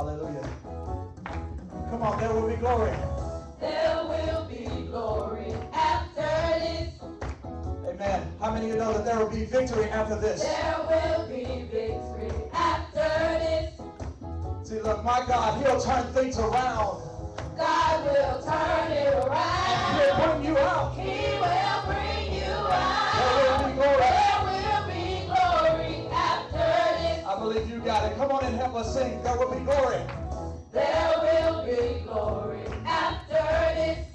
Hallelujah. Come on, there will be glory. There will be glory after this. Amen. How many of you know that there will be victory after this? There will be victory after this. See, look, my God, He'll turn things around. God will turn it around. He'll bring you out. He will bring you out. There will be glory. You got it. Come on and help us sing. There will be glory. There will be glory after this.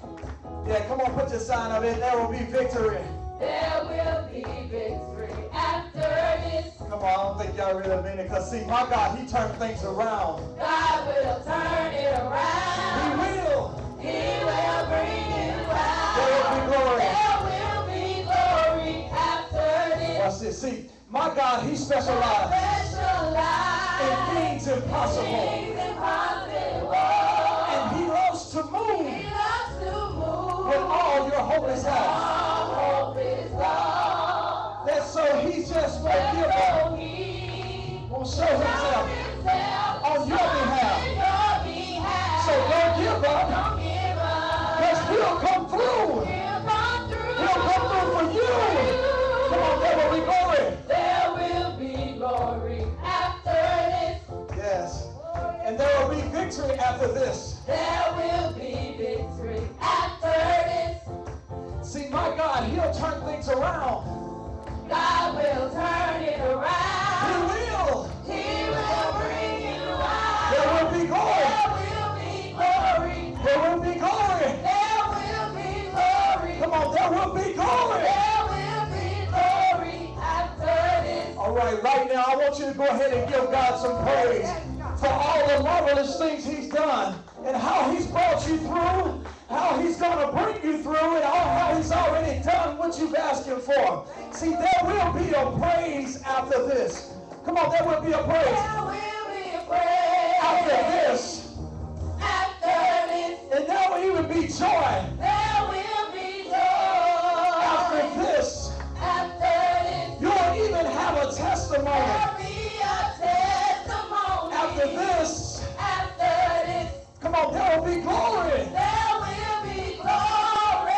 Yeah, come on, put your sign up in. There will be victory. There will be victory after this. Come on, I don't think y'all really mean it. Because, see, my God, He turned things around. God will turn it around. He will. He will bring you There will be glory. There will be glory after this. Watch this. See, my God, He specializes Specialized in things impossible. things impossible. And He loves to He move loves to move when all your hope is hope is lost. That so He just won't give up. He Won't show Himself. himself on your victory after this. There will be victory after this. See, my God, He'll turn things around. God will turn it around. He will. He will bring you There out. will be glory. There will be glory. There will be glory. There will be glory. Come on, there will be glory. There will be glory after this. All right, right now, I want you to go ahead and give God some praise for all the marvelous things He's done and how He's brought you through, how He's going to bring you through, and all, how He's already done what you've asked Him for. See, there will be a praise after this. Come on, there will be a praise. There will be a praise. After this, After this, and there will even be joy There will be glory there will be glory.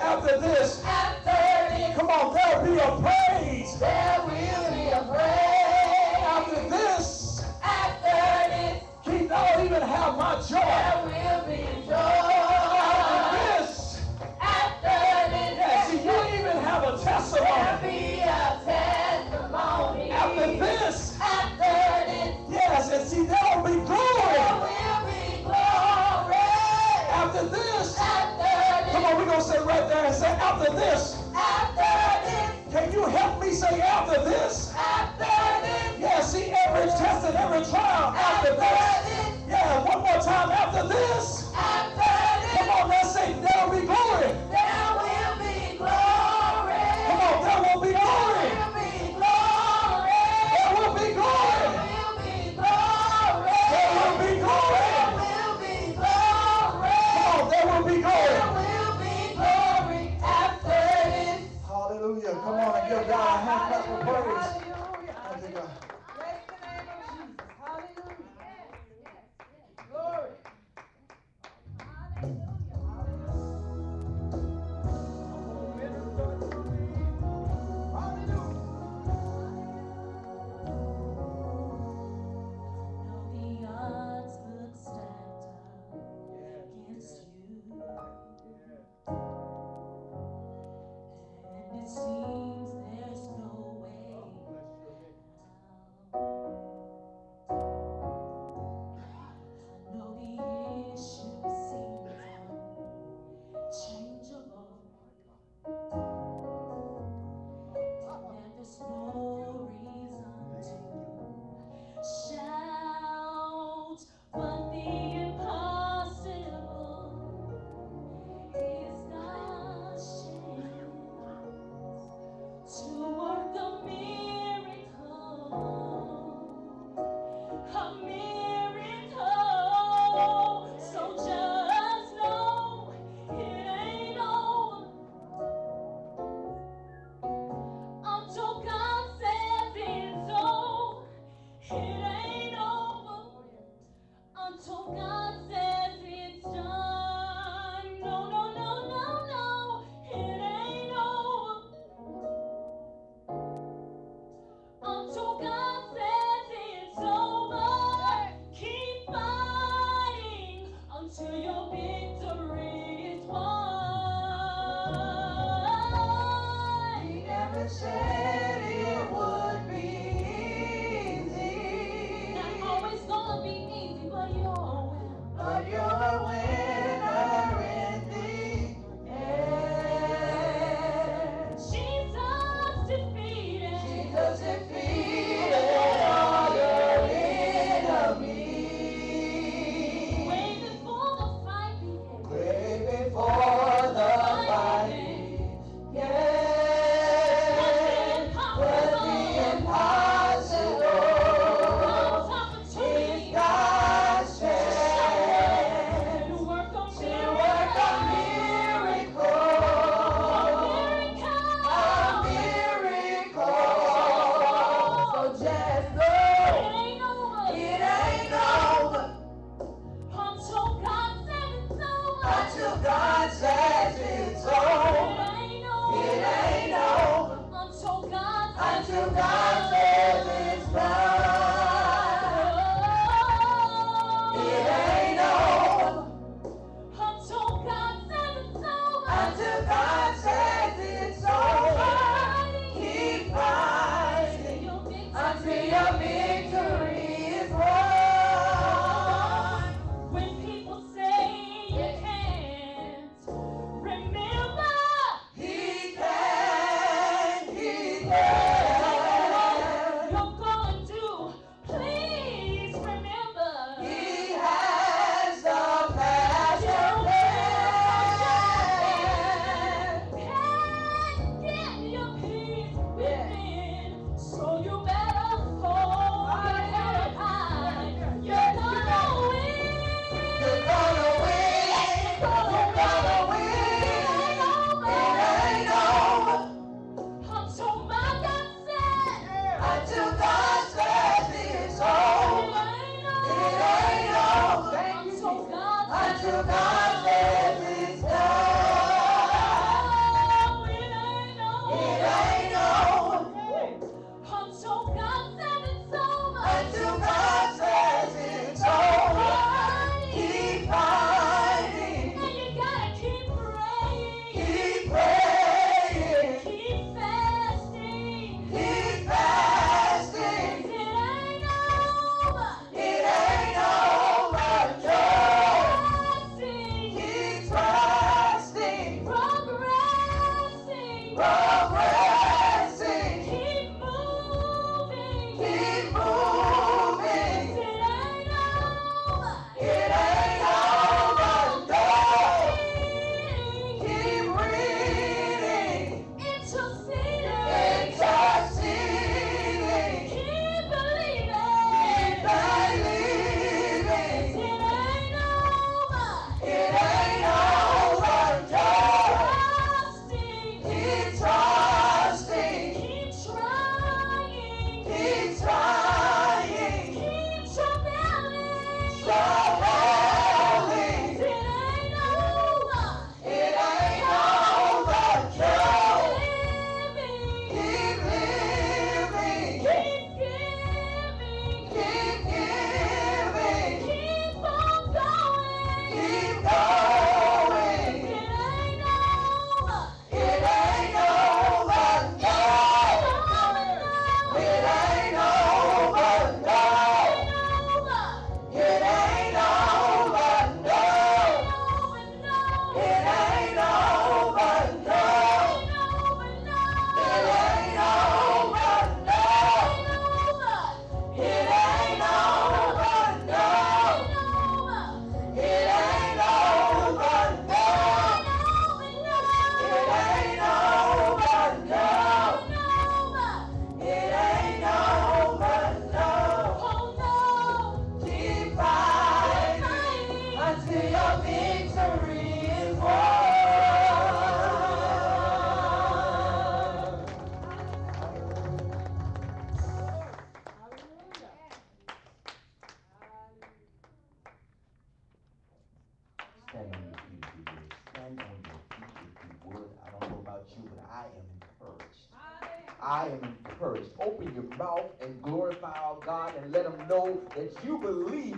after this. After this, Come on, there'll be a praise there will be a praise. after this. After this, Keith, I'll even have my joy there will be joy. after this. After this, Yeah, see, you'll even have a testimony. there'll be a testimony. after this. After this, Yes, and see, there'll be glory after this. After Come on, we're going to say right there and say after this. after this, Can you help me say after this? after this, Yeah, see, every test and every trial after this. Yeah, one more time after this. after Come this, on, let's say there'll be glory. God a clap of praise.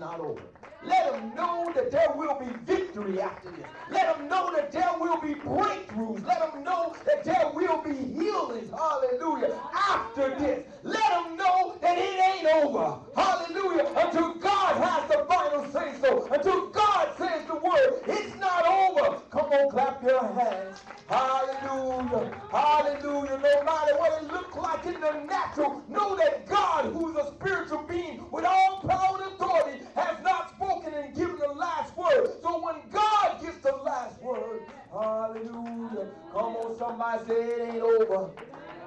not over. Let them know that there will be victory after this. Let them know that there will be breakthroughs. Let them know that there will be healings. Hallelujah. After this. Let them know that it ain't over. Hallelujah. Until God has the final say so. Until God says the word. It's not over. Come on, clap your hands. Hallelujah. Hallelujah. No matter what it looks like in the natural, know that God, who's a spiritual being with all power and authority, has not spoken and given the last word. So when God gets the last word, hallelujah. Come on, somebody say it ain't over.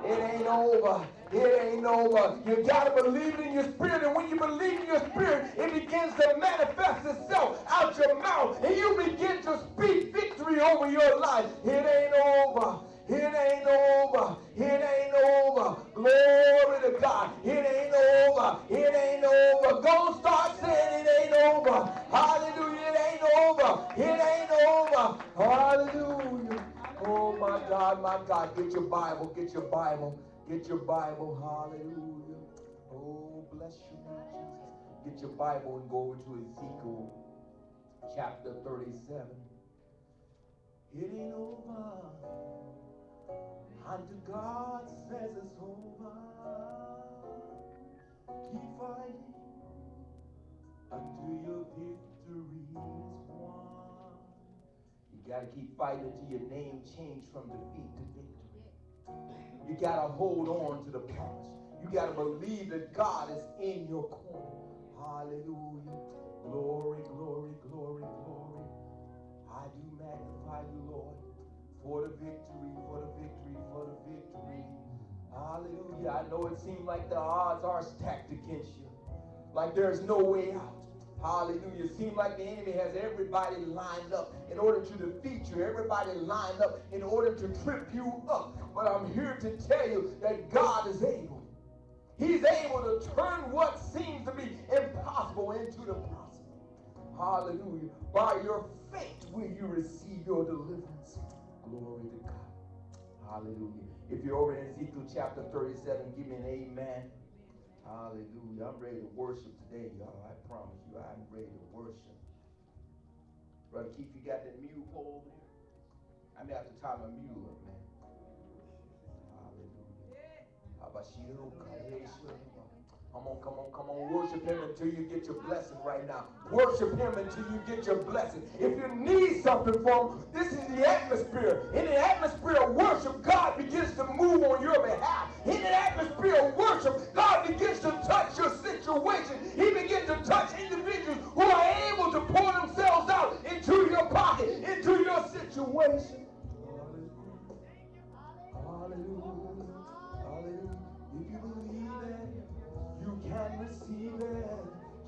It ain't over. It ain't over. You got to believe it in your spirit. And when you believe in your spirit, it begins to manifest itself out your mouth. And you begin to speak victory over your life. It ain't over. It ain't over. It ain't over. Glory to God. It ain't over. It ain't over. Go start saying it ain't over. Hallelujah. It ain't over. It ain't over. Hallelujah. Oh my God, my God. Get your Bible. Get your Bible. Get your Bible. Hallelujah. Oh, bless you, Jesus. Get your Bible and go over to Ezekiel chapter 37. It ain't over. Until God says it's over. Keep fighting until your victory is won. You gotta keep fighting until your name changed from defeat to victory. You gotta hold on to the promise. You gotta believe that God is in your corner. Hallelujah. Glory, glory, glory, glory. I do magnify you, Lord, for the victory, for the victory, for the victory. Hallelujah. I know it seems like the odds are stacked against you, like there's no way out. Hallelujah. It seems like the enemy has everybody lined up in order to defeat you, everybody lined up in order to trip you up. But I'm here to tell you that God is able. He's able to turn what seems to be impossible into the possible. Hallelujah. By your faith will you receive your deliverance. Glory to God. Hallelujah. If you're over in Ezekiel chapter 37, give me an amen. Hallelujah. I'm ready to worship today, y'all. I promise you, I'm ready to worship. Brother Keith, you got that mule pole there? I'm going to have to tie my mule up, man. Hallelujah. Come on, come on, come on. Worship him until you get your blessing right now. Worship him until you get your blessing. If you need something from him, this is the atmosphere. In the atmosphere of worship, God begins to move on your behalf. In the atmosphere of worship, God begins to touch your situation. He begins to touch individuals who are able to pour themselves out into your pocket, into your situation. Hallelujah. Hallelujah.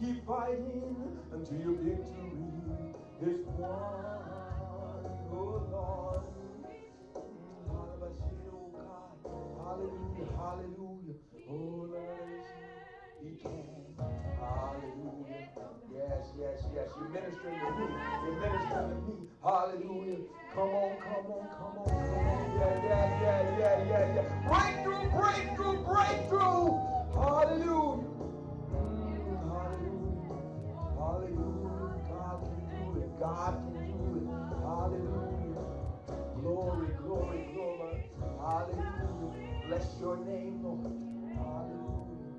Keep fighting until victory is won. Oh Lord. Hallelujah. Hallelujah. Oh Lord. He can. Hallelujah. Yes, yes, yes. You're ministering to me. You're ministering to me. Hallelujah. Come on, come on, come on, come on. Yeah, yeah, yeah, yeah, yeah, yeah. Breakthrough, breakthrough, breakthrough. Hallelujah. Hallelujah. God can do it. God can do it. Hallelujah. Glory, glory, glory. Hallelujah. Bless your name, Lord. Hallelujah.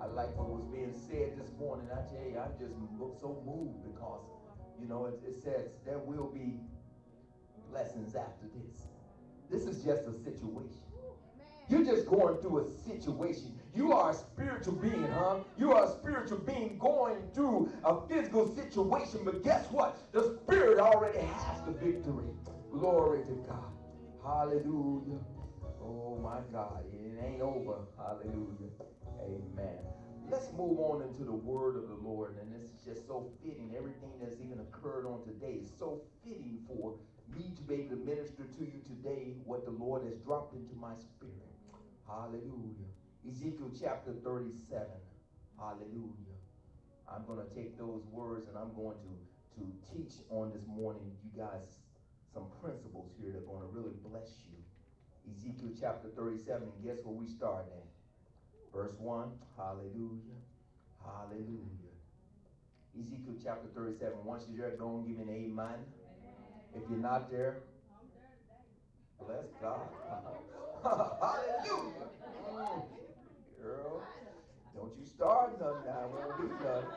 I like what was being said this morning. I tell you, I'm just so moved because, you know, it, it says there will be blessings after this. This is just a situation. You're just going through a situation. You are a spiritual being, huh? You are a spiritual being going through a physical situation, but guess what? The spirit already has the victory. Glory to God. Hallelujah. Oh my God. It ain't over. Hallelujah. Amen. Let's move on into the word of the Lord. And this is just so fitting. Everything that's even occurred on today is so fitting for me to be able to minister to you today what the Lord has dropped into my spirit. Hallelujah. Ezekiel chapter 37. Hallelujah. I'm going to take those words and I'm going to, to teach on this morning, you guys, some principles here that are going to really bless you. Ezekiel chapter 37, and guess where we start at? Verse 1. Hallelujah. Hallelujah. Ezekiel chapter 37. Once you're there, go and give me an amen. If you're not there, bless God. Hallelujah. Girl, don't you start nothing now. We don't do nothing.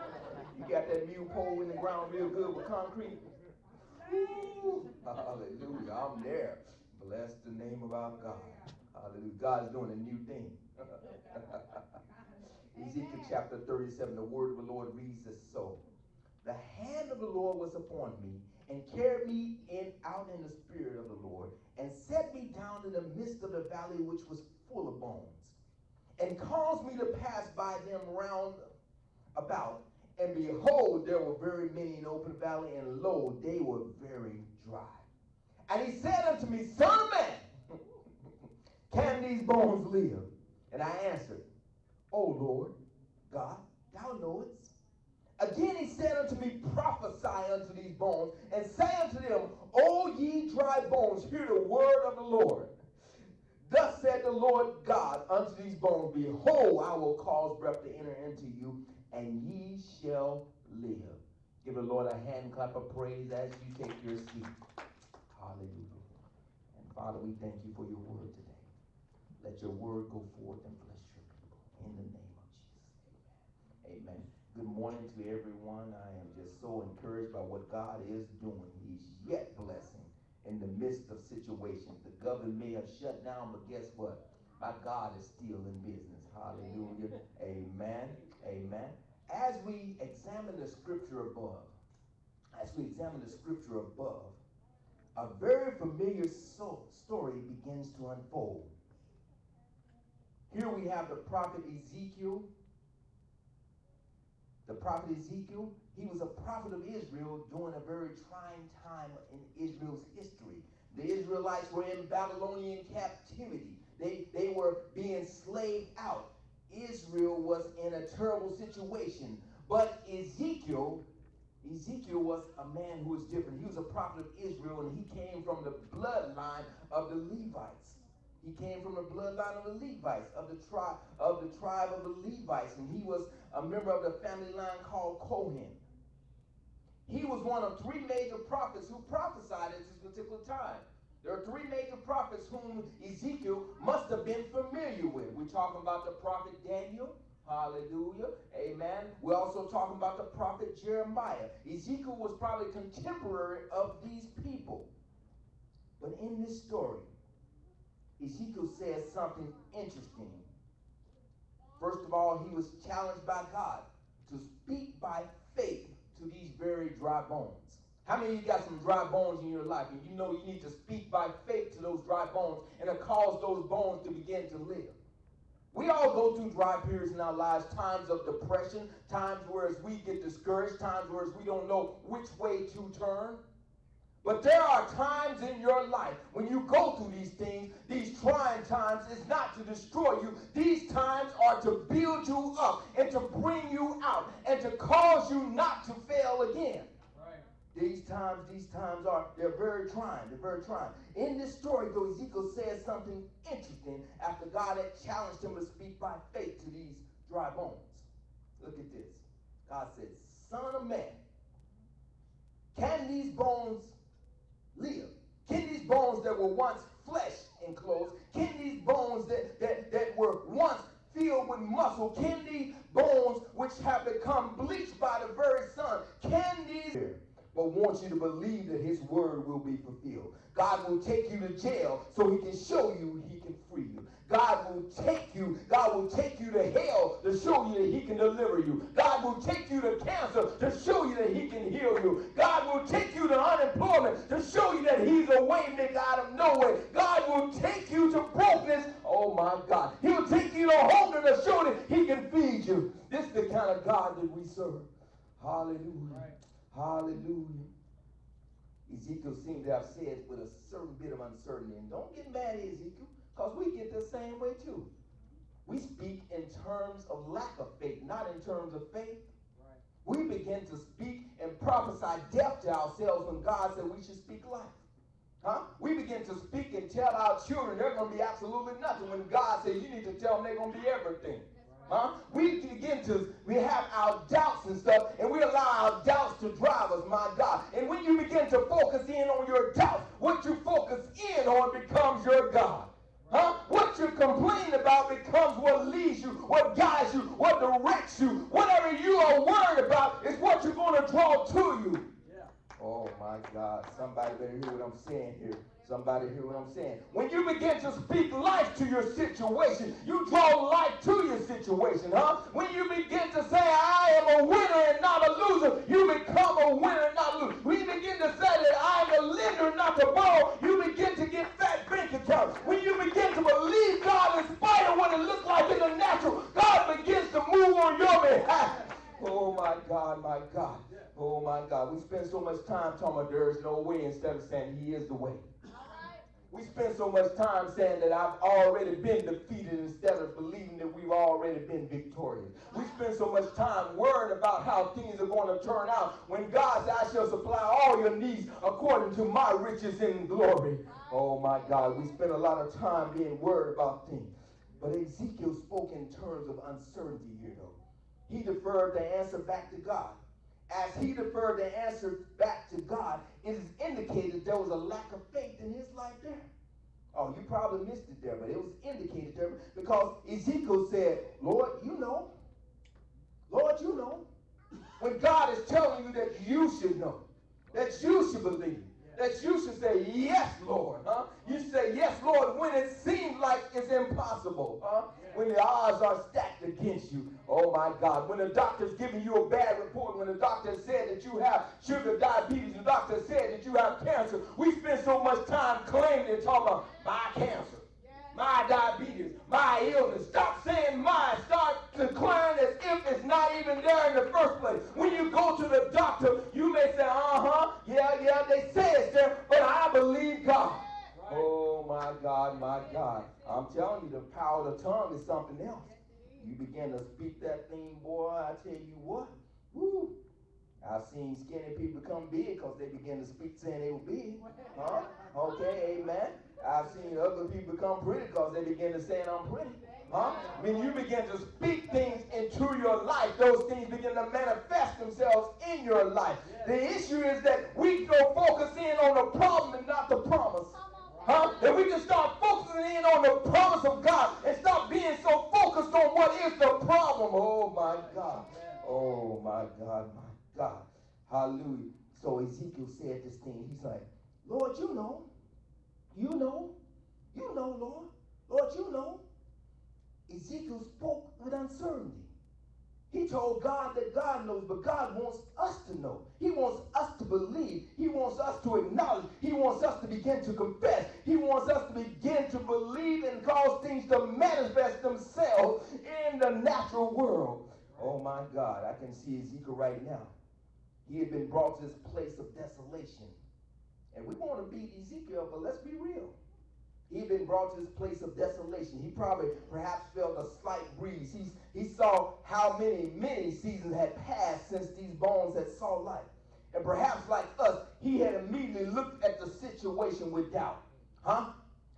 You got that mule pole in the ground real good with concrete. Woo. Hallelujah. I'm there. Bless the name of our God. Hallelujah. God is doing a new thing. Ezekiel chapter 37, the word of the Lord reads as so. The hand of the Lord was upon me and carried me in out in the spirit of the Lord and set me down in the midst of the valley which was full of bones and caused me to pass by them round about. And behold, there were very many in open valley, and lo, they were very dry. And he said unto me, Son of man, can these bones live? And I answered, O Lord God, thou knowest. Again he said unto me, Prophesy unto these bones, and say unto them, O ye dry bones, hear the word of the Lord. Thus said the Lord God unto these bones, Behold, I will cause breath to enter into you, and ye shall live. Give the Lord a hand clap of praise as you take your seat. Hallelujah. And Father, we thank you for your word today. Let your word go forth and bless your people. In the name of Jesus. Amen. Amen. Good morning to everyone. I am just so encouraged by what God is doing. He's yet blessing in the midst of situations. The government may have shut down, but guess what? My God is still in business. Hallelujah. Amen. Amen. As we examine the scripture above, as we examine the scripture above, a very familiar so- story begins to unfold. Here we have the prophet Ezekiel. The prophet Ezekiel, he was a prophet of Israel during a very trying time in Israel's history. The Israelites were in Babylonian captivity. They, they were being slaved out. Israel was in a terrible situation. But Ezekiel, Ezekiel was a man who was different. He was a prophet of Israel, and he came from the bloodline of the Levites. He came from the bloodline of the Levites, of the tribe of the tribe of the Levites, and he was a member of the family line called Cohen. He was one of three major prophets who prophesied at this particular time. There are three major prophets whom Ezekiel must have been familiar with. We're talking about the prophet Daniel. Hallelujah. Amen. We're also talking about the prophet Jeremiah. Ezekiel was probably contemporary of these people. But in this story, Ezekiel says something interesting. First of all, he was challenged by God to speak by faith to these very dry bones. How many of you got some dry bones in your life and you know you need to speak by faith to those dry bones and to cause those bones to begin to live? We all go through dry periods in our lives, times of depression, times where as we get discouraged, times where as we don't know which way to turn. But there are times in your life when you go through these things, these trying times, is not to destroy you. These times are to build you up and to bring you out and to cause you not to fail again. These times, these times are, they're very trying. They're very trying. In this story, though, Ezekiel says something interesting after God had challenged him to speak by faith to these dry bones. Look at this. God said, Son of man, can these bones live? Can these bones that were once flesh enclosed, can these bones that, that, that were once filled with muscle, can these bones which have become bleached by the very sun, can these but wants you to believe that his word will be fulfilled. God will take you to jail so he can show you he can free you. God will take you, God will take you to hell to show you that he can deliver you. God will take you to cancer to show you that he can heal you. God will take you to unemployment to show you that he's a way maker out of nowhere. God will take you to brokenness. Oh my God. He will take you to hunger to show that he can feed you. This is the kind of God that we serve. Hallelujah. Right. Hallelujah. Ezekiel seemed to have said with a certain bit of uncertainty. And don't get mad at Ezekiel, because we get the same way too. We speak in terms of lack of faith, not in terms of faith. Right. We begin to speak and prophesy death to ourselves when God said we should speak life. Huh? We begin to speak and tell our children they're going to be absolutely nothing when God says you need to tell them they're going to be everything. Huh? We begin to, we have our doubts and stuff, and we allow our doubts to drive us, my God. And when you begin to focus in on your doubts, what you focus in on becomes your God. Huh? What you complain about becomes what leads you, what guides you, what directs you. Whatever you are worried about is what you're going to draw to you. Yeah. Oh my God. Somebody better hear what I'm saying here. Somebody hear what I'm saying. When you begin to speak life to your situation, you draw life to your situation, huh? When you begin to say, I am a winner and not a loser, you become a winner and not a loser. When you begin to say that I am a lender, not to borrow, you begin to get fat bank accounts. When you begin to believe God in spite of what it looks like in the natural, God begins to move on your behalf. Oh my God, my God. Oh my God. We spend so much time talking about there is no way instead of saying He is the way. We spend so much time saying that I've already been defeated instead of believing that we've already been victorious. We spend so much time worrying about how things are going to turn out when God says, I shall supply all your needs according to my riches in glory. Oh my God, we spend a lot of time being worried about things. But Ezekiel spoke in terms of uncertainty here, though. He deferred the answer back to God. As he deferred the answer back to God, it is indicated there was a lack of faith in his life there. Oh, you probably missed it there, but it was indicated there because Ezekiel said, Lord, you know. Lord, you know. When God is telling you that you should know, that you should believe, that you should say, Yes, Lord. Huh? You say, Yes, Lord, when it seems like it's impossible. Huh? When the odds are stacked against you. Oh my God. When the doctor's giving you a bad report, when the doctor said that you have sugar diabetes, the doctor said that you have cancer, we spend so much time claiming and talking about my cancer, my diabetes, my illness. Stop saying mine. Start declaring as if it's not even there in the first place. When you go to the doctor, you may say, uh-huh, yeah, yeah, they say it's there, but I believe God. Oh my God, my God. I'm telling you, the power of the tongue is something else. You begin to speak that thing, boy, I tell you what. Woo. I've seen skinny people become big because they begin to speak saying they were big. Huh? Okay, amen. I've seen ugly people become pretty because they begin to say I'm pretty. Huh? When you begin to speak things into your life, those things begin to manifest themselves in your life. The issue is that we go focus in on the problem and not the promise. Huh? That we can start focusing in on the promise of God and stop being so focused on what is the problem. Oh my God. Oh my God, God. Hallelujah. So Ezekiel said this thing. He's like, Lord, you know. You know. You know, Lord. Lord, you know. Ezekiel spoke with uncertainty. He told God that God knows, but God wants us to know. He wants us to believe. He wants us to acknowledge. He wants us to begin to confess. He wants us to begin to believe and cause things to manifest themselves in the natural world. Oh my God, I can see Ezekiel right now. He had been brought to this place of desolation. And we want to beat Ezekiel, but let's be real. He had been brought to this place of desolation. He probably perhaps felt a slight breeze. He's, he saw how many, many seasons had passed since these bones had saw life. And perhaps like us, he had immediately looked at the situation with doubt. Huh?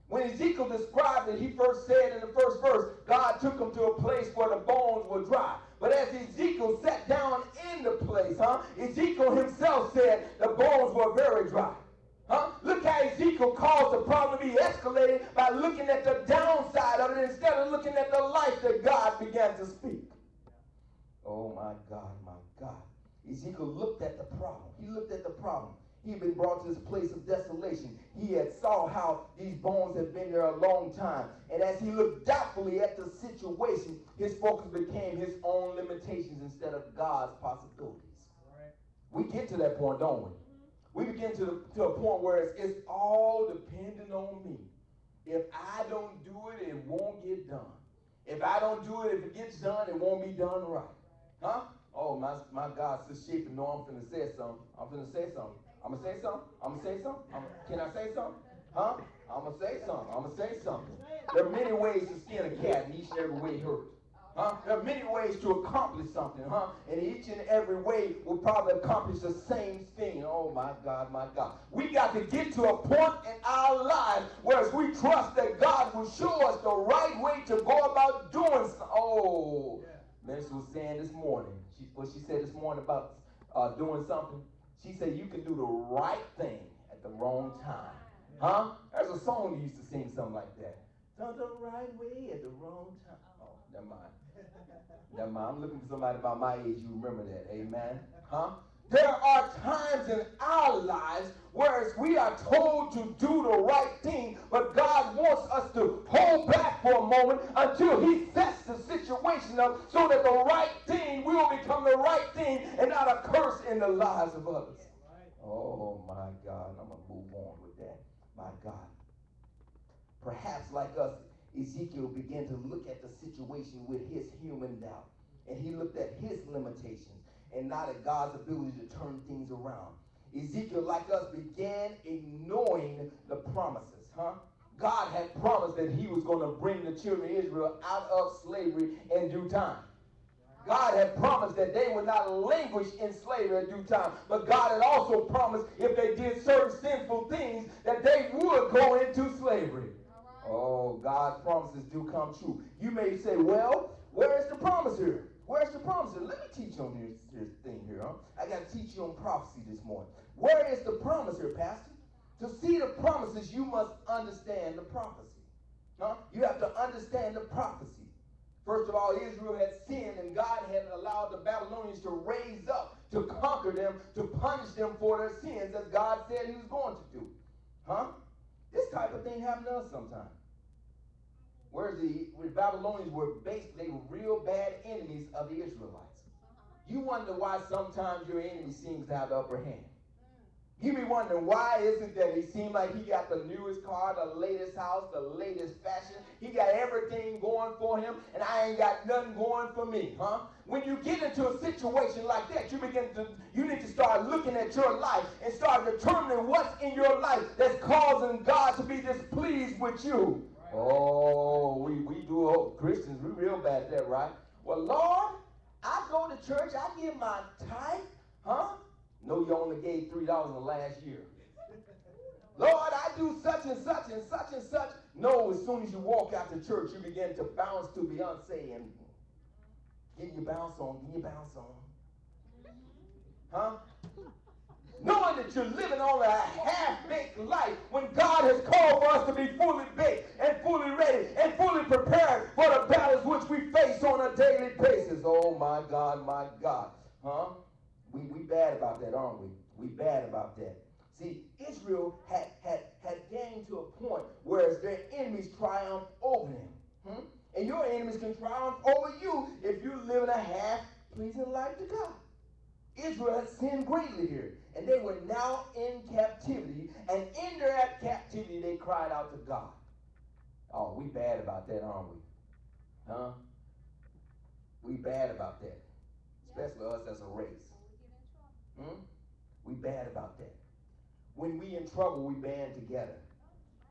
When Ezekiel described it, he first said in the first verse, God took him to a place where the bones were dry. But as Ezekiel sat down in the place, huh, Ezekiel himself said the bones were very dry. Huh? Look how Ezekiel caused the problem to be escalated by looking at the downside of it instead of looking at the life that God began to speak. Oh my God, my God. Ezekiel looked at the problem. He looked at the problem. He had been brought to this place of desolation. He had saw how these bones had been there a long time. And as he looked doubtfully at the situation, his focus became his own limitations instead of God's possibilities. We get to that point, don't we? We begin to, the, to a point where it's, it's all dependent on me. If I don't do it, it won't get done. If I don't do it, if it gets done, it won't be done right. Huh? Oh, my, my God, Sister Shaper, no, I'm finna say something. I'm finna say something. I'm gonna say something. I'm gonna say something. Can I say something? Huh? I'm gonna say something. I'm gonna say something. There are many ways to skin a cat, and each and every way hurts. Huh? There are many ways to accomplish something, huh? And each and every way will probably accomplish the same thing. Oh my God, my God. We got to get to a point in our lives where we trust that God will show us the right way to go about doing so. Oh, Minister was saying this morning, she, what she said this morning about uh, doing something, she said you can do the right thing at the wrong time. Huh? There's a song you used to sing something like that. Done the right way at the wrong time. Oh, never mind. Never mind. I'm looking for somebody about my age. You remember that. Amen. Huh? There are times in our lives where we are told to do the right thing, but God wants us to hold back for a moment until He sets the situation up so that the right thing will become the right thing and not a curse in the lives of others. Oh my God. I'm going to move on with that. My God. Perhaps like us, Ezekiel began to look at the situation with his human doubt. And he looked at his limitations and not at God's ability to turn things around. Ezekiel, like us, began ignoring the promises, huh? God had promised that he was going to bring the children of Israel out of slavery in due time. God had promised that they would not languish in slavery in due time. But God had also promised if they did certain sinful things that they would go into slavery. Oh, God's promises do come true. You may say, well, where is the promise here? Where's the promise? Let me teach you on this, this thing here. Huh? I got to teach you on prophecy this morning. Where is the promise here, Pastor? To see the promises, you must understand the prophecy. Huh? You have to understand the prophecy. First of all, Israel had sinned, and God had allowed the Babylonians to raise up to conquer them, to punish them for their sins, as God said He was going to do. Huh? This type of thing happened to us sometimes. The Babylonians were basically they were real bad enemies of the Israelites. You wonder why sometimes your enemy seems to have the upper hand. You be wondering why is it that he seemed like he got the newest car, the latest house, the latest fashion. He got everything going for him, and I ain't got nothing going for me, huh? When you get into a situation like that, you begin to you need to start looking at your life and start determining what's in your life that's causing God to be displeased with you. Oh, we, we do oh, Christians, we real bad at that, right? Well, Lord, I go to church, I give my tithe, huh? No, you only gave three dollars in the last year. Lord, I do such and such and such and such. No, as soon as you walk out to church, you begin to bounce to Beyonce and get your bounce on, get your bounce on. Huh? Knowing that you're living on a half-baked life when God has called for us to be fully baked and fully ready and fully prepared for the battles which we face on a daily basis. Oh my God, my God. Huh? We, we bad about that, aren't we? We bad about that. See, Israel had, had, had gained to a point where their enemies triumphed over them. Hmm? And your enemies can triumph over you if you live in a half-pleasing life to God. Israel has sinned greatly here, and they were now in captivity, and in their captivity they cried out to God. Oh, we bad about that, aren't we? Huh? We bad about that, especially us as a race. Hmm? We bad about that. When we in trouble, we band together.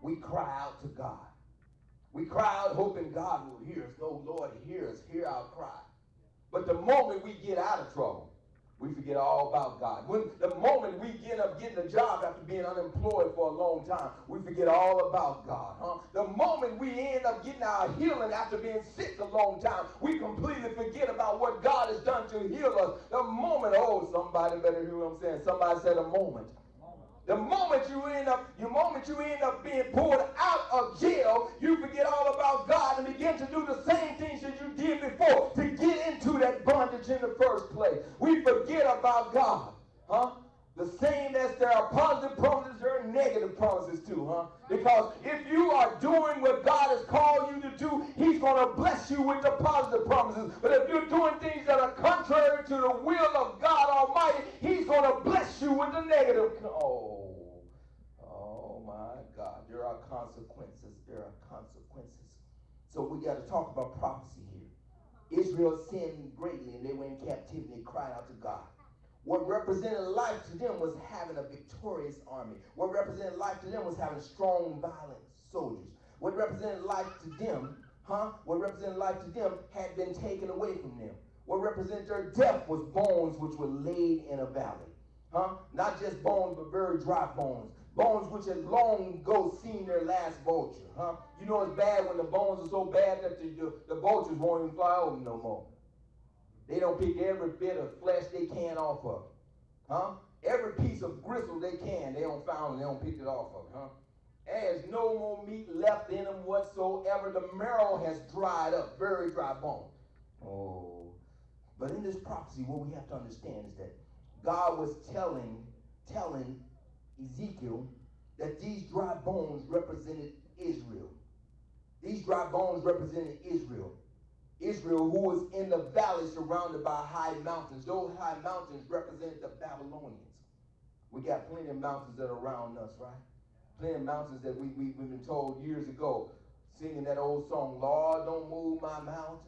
We cry out to God. We cry out hoping God will hear us. No, Lord, hear us. Hear our cry. But the moment we get out of trouble, we forget all about God. When the moment we get up getting a job after being unemployed for a long time, we forget all about God. Huh? The moment we end up getting our healing after being sick a long time, we completely forget about what God has done to heal us. The moment, oh, somebody better hear what I'm saying. Somebody said a moment. The moment you end up, the moment you end up being pulled out of jail, you forget all about God and begin to do the same things that you did before to get into that bondage in the first place. We forget about God. Huh? The same as there are positive promises, there are negative promises too, huh? Because if you are doing what God has called you to do, He's going to bless you with the positive promises. But if you're doing things that are contrary to the will of God Almighty, He's going to bless you with the negative. Oh, oh my God. There are consequences. There are consequences. So we got to talk about prophecy here. Israel sinned greatly and they were in captivity and cried out to God. What represented life to them was having a victorious army. What represented life to them was having strong, violent soldiers. What represented life to them, huh? What represented life to them had been taken away from them. What represented their death was bones which were laid in a valley. Huh? Not just bones, but very dry bones. Bones which had long ago seen their last vulture. Huh? You know it's bad when the bones are so bad that the, the, the vultures won't even fly over no more. They don't pick every bit of flesh they can off of. Huh? Every piece of gristle they can, they don't found, they don't pick it off of, huh? There's no more meat left in them whatsoever. The marrow has dried up, very dry bone. Oh. But in this prophecy, what we have to understand is that God was telling, telling Ezekiel that these dry bones represented Israel. These dry bones represented Israel. Israel, who was in the valley surrounded by high mountains. Those high mountains represented the Babylonians. We got plenty of mountains that are around us, right? Plenty of mountains that we, we, we've been told years ago, singing that old song, Lord, don't move my mountain.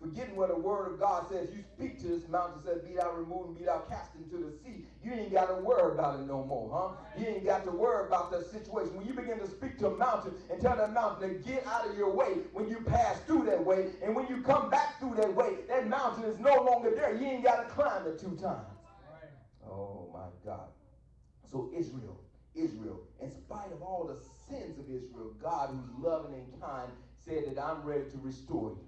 Forgetting what the word of God says. You speak to this mountain, says, Be thou removed and be thou cast into the sea. You ain't got to worry about it no more, huh? You ain't got to worry about that situation. When you begin to speak to a mountain and tell that mountain to get out of your way when you pass through that way, and when you come back through that way, that mountain is no longer there. You ain't got to climb it two times. Oh my God. So Israel, Israel, in spite of all the sins of Israel, God, who's loving and kind, said that I'm ready to restore you.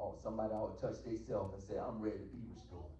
Oh, somebody ought to touch themselves and say, I'm ready to be restored.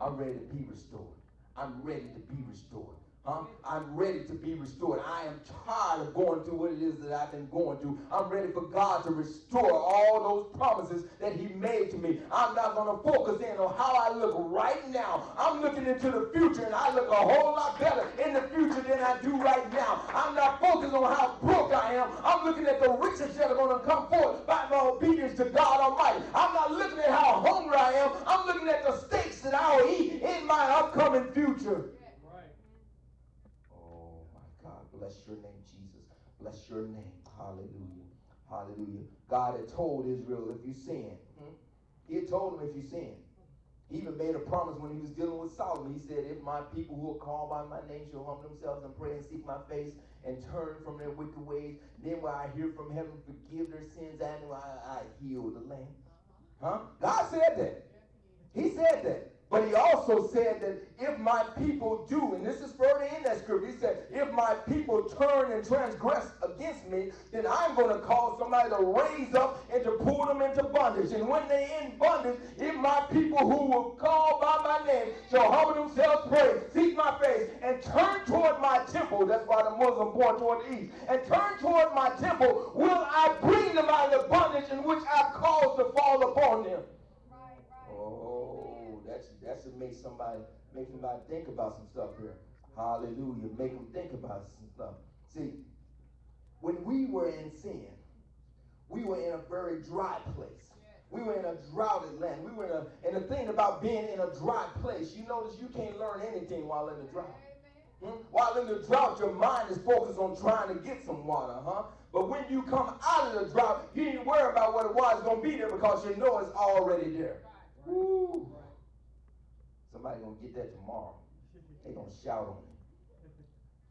I'm ready to be restored. I'm ready to be restored. I'm ready to be restored. I am tired of going through what it is that I've been going through. I'm ready for God to restore all those promises that He made to me. I'm not going to focus in on how I look right now. I'm looking into the future, and I look a whole lot better in the future than I do right now. I'm not focused on how broke I am. I'm looking at the riches that are going to come forth by my obedience to God Almighty. I'm not looking at how hungry I am. I'm looking at the steaks that I'll eat in my upcoming future. Bless your name, Jesus. Bless your name. Hallelujah. Hallelujah. God had told Israel, if you sin, hmm? he had told them if you sin. He even made a promise when he was dealing with Solomon. He said, If my people who are called by my name shall humble themselves and pray and seek my face and turn from their wicked ways, then will I hear from heaven, forgive their sins, and will I, I heal the land. Huh? God said that. He said that. But he also said that if my people do, and this is further in that scripture, he said, if my people turn and transgress against me, then I'm going to cause somebody to raise up and to pull them into bondage. And when they're in bondage, if my people who will call by my name shall humble themselves, pray, seek my face, and turn toward my temple, that's why the Muslim point toward the east, and turn toward my temple, will I bring them out of the bondage in which I've caused to fall upon them. That's that should make somebody make somebody think about some stuff here. Hallelujah. Make them think about some stuff. See, when we were in sin, we were in a very dry place. We were in a droughted land. We were in a, and the thing about being in a dry place, you notice you can't learn anything while in the drought. Hmm? While in the drought, your mind is focused on trying to get some water, huh? But when you come out of the drought, you ain't worry about what it was going to be there because you know it's already there. Woo. Somebody gonna get that tomorrow. They gonna shout on it.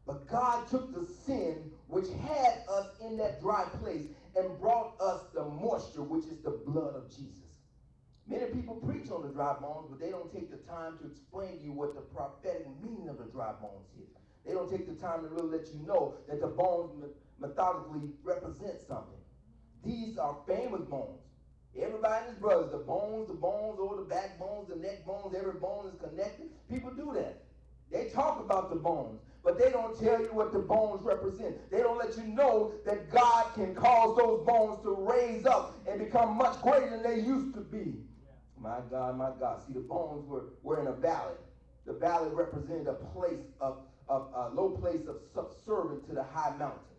But God took the sin which had us in that dry place and brought us the moisture, which is the blood of Jesus. Many people preach on the dry bones, but they don't take the time to explain to you what the prophetic meaning of the dry bones is. They don't take the time to really let you know that the bones methodically represent something. These are famous bones. Everybody his brothers, the bones, the bones, or the backbones, the neck bones, every bone is connected. People do that. They talk about the bones, but they don't tell you what the bones represent. They don't let you know that God can cause those bones to raise up and become much greater than they used to be. My God, my God. See, the bones were, were in a valley. The valley represented a place of, of a low place of subservient to the high mountains.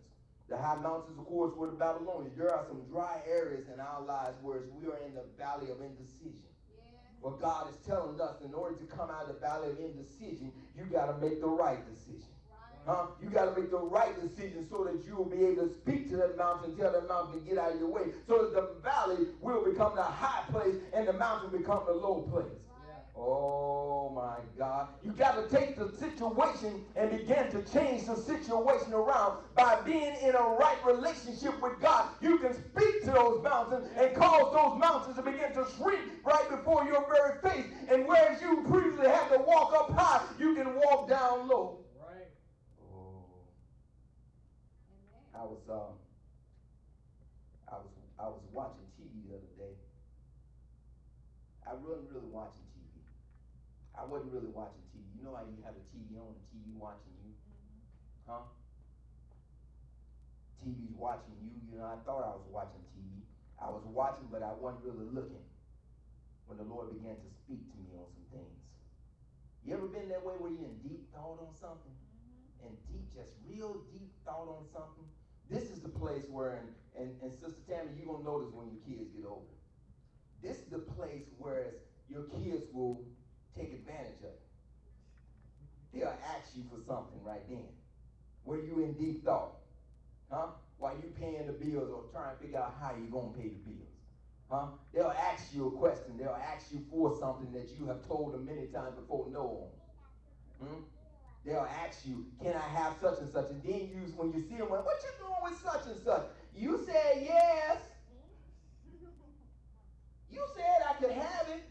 The high mountains, of course, were the Babylonians. There are some dry areas in our lives where we are in the valley of indecision. Yeah. God is telling us, in order to come out of the valley of indecision, you got to make the right decision. Huh? You got to make the right decision so that you will be able to speak to that mountain, tell that mountain to get out of your way, so that the valley will become the high place and the mountain become the low place. Oh my God. You got to take the situation and begin to change the situation around by being in a right relationship with God. You can speak to those mountains and cause those mountains to begin to shrink right before your very face. And whereas you previously had to walk up high, you can walk down low. Right. Oh. I was um I was I was watching TV the other day. I wasn't really watching TV. I wasn't really watching TV. You know how you have a TV on and TV watching you? Huh? TV's watching you. You know, I thought I was watching TV. I was watching, but I wasn't really looking when the Lord began to speak to me on some things. You ever been that way where you're in deep thought on something? Mm-hmm. And deep, just real deep thought on something? This is the place where, and, and, and Sister Tammy, you're going to notice when your kids get older. This is the place where your kids will take advantage of it. They'll ask you for something right then. Where you in deep thought. Huh? While you paying the bills or trying to figure out how you're gonna pay the bills. Huh? They'll ask you a question. They'll ask you for something that you have told them many times before no. Hmm? They'll ask you, can I have such and such? And then you, when you see them, what you doing with such and such? You said yes. You said I could have it.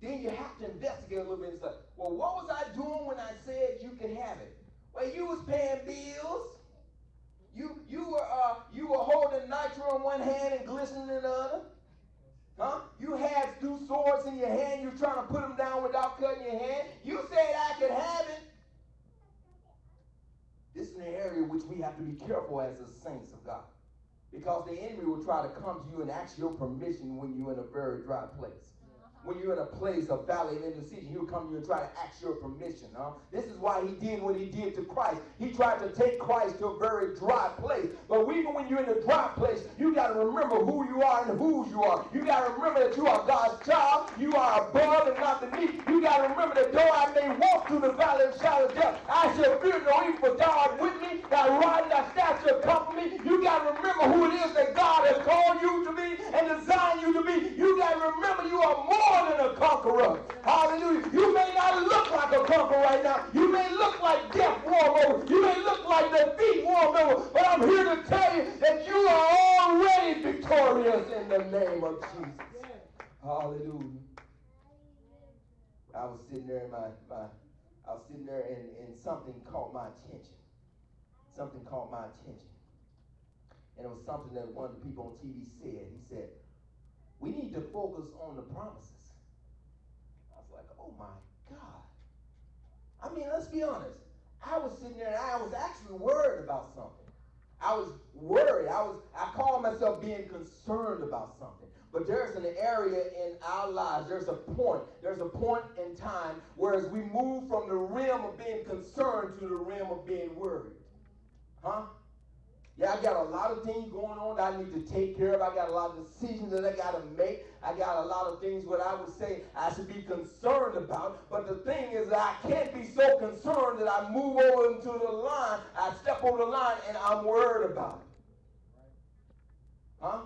Then you have to investigate a little bit and say, well, what was I doing when I said you could have it? Well, you was paying bills. You you were uh, you were holding nitro in one hand and glistening in the other. Huh? You had two swords in your hand. You're trying to put them down without cutting your hand. You said I could have it. This is an area which we have to be careful as the saints of God. Because the enemy will try to come to you and ask your permission when you're in a very dry place when you're in a place of valley of indecision, he'll come to you and try to ask your permission. Huh? This is why he did what he did to Christ. He tried to take Christ to a very dry place. But even when you're in a dry place, you got to remember who you are and whose you are. You got to remember that you are God's child. You are above and not beneath. You got to remember that though I may walk through the valley of shadow of death, I shall fear no evil, for thou with me. Thy rod and thy staff shall comfort me. You got to remember who it is that God has called you to be and designed you to be. You got to remember you are more more than a conqueror. Hallelujah. You may not look like a conqueror right now. You may look like death warm over. You may look like defeat warm over. But I'm here to tell you that you are already victorious in the name of Jesus. Hallelujah. I was sitting there in my, my I was sitting there and, and something caught my attention. Something caught my attention. And it was something that one of the people on TV said. He said, we need to focus on the promises like, oh my God. I mean, let's be honest. I was sitting there and I was actually worried about something. I was worried. I was I call myself being concerned about something. But there's an area in our lives, there's a point, there's a point in time whereas we move from the realm of being concerned to the realm of being worried. Huh? Yeah, I got a lot of things going on that I need to take care of. I got a lot of decisions that I got to make. I got a lot of things what I would say I should be concerned about. But the thing is I can't be so concerned that I move over into the line, I step over the line, and I'm worried about it. Huh?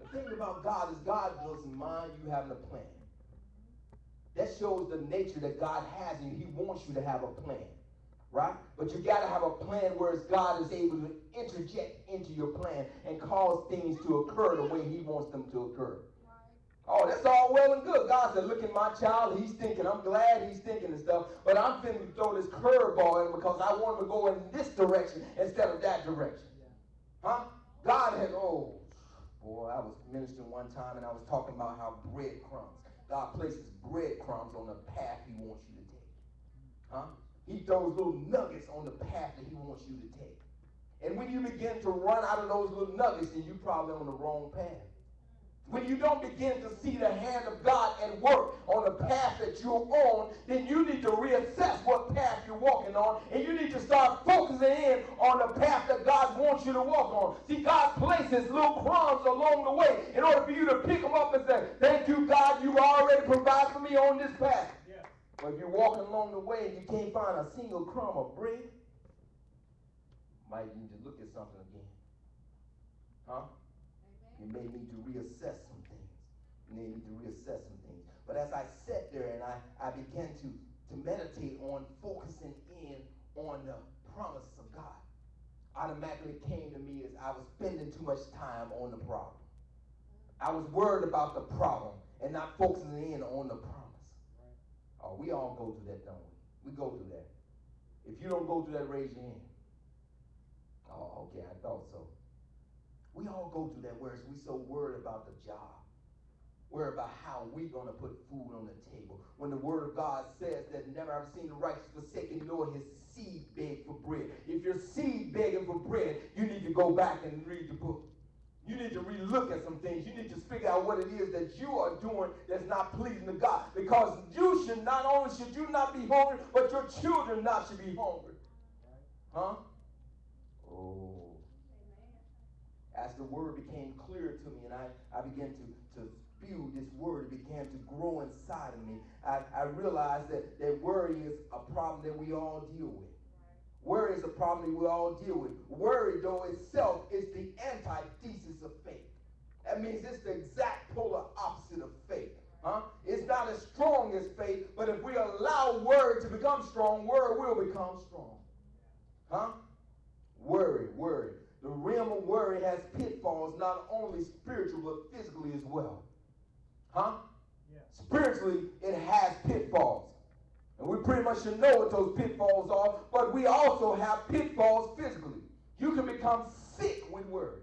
The thing about God is God doesn't mind you having a plan. That shows the nature that God has in you. He wants you to have a plan right? But you got to have a plan where God is able to interject into your plan and cause things to occur the way He wants them to occur. Oh, that's all well and good. God said, look at my child. He's thinking. I'm glad he's thinking and stuff. But I'm finna throw this curveball in because I want him to go in this direction instead of that direction. Huh? God has, oh, boy, I was ministering one time and I was talking about how breadcrumbs, God places breadcrumbs on the path he wants you to take. Huh? He throws little nuggets on the path that he wants you to take. And when you begin to run out of those little nuggets, then you're probably on the wrong path. When you don't begin to see the hand of God at work on the path that you're on, then you need to reassess what path you're walking on, and you need to start focusing in on the path that God wants you to walk on. See, God places little crumbs along the way in order for you to pick them up and say, Thank you, God, you already provided for me on this path. But if you're walking along the way and you can't find a single crumb of bread, might need to look at something again. Huh? You may need to reassess some things. You may need to reassess some things. But as I sat there and I, I began to, to meditate on focusing in on the promises of God, automatically came to me as I was spending too much time on the problem. I was worried about the problem and not focusing in on the promise. Oh, we all go through that, don't we? We go through that. If you don't go through that, raise your hand. Oh, okay, I thought so. We all go through that where we so worried about the job. Worried about how we're going to put food on the table. When the word of God says that never I've seen the righteous forsaken nor his seed beg for bread. If your seed begging for bread, you need to go back and read the book. You need to relook at some things. You need to figure out what it is that you are doing that's not pleasing to God. Because you should not only should you not be hungry, but your children not should be hungry. Huh? Oh. As the word became clear to me and I, I began to, to spew this word, it began to grow inside of me. I, I realized that, that worry is a problem that we all deal with. Worry is a problem that we all deal with. Worry, though, itself is the antithesis of faith. That means it's the exact polar opposite of faith. Huh? It's not as strong as faith, but if we allow worry to become strong, worry will become strong. Huh? Worry, worry. The realm of worry has pitfalls, not only spiritual, but physically as well. Huh? Yeah. Spiritually, it has pitfalls. And we pretty much should know what those pitfalls are, but we also have pitfalls physically. You can become sick with worry.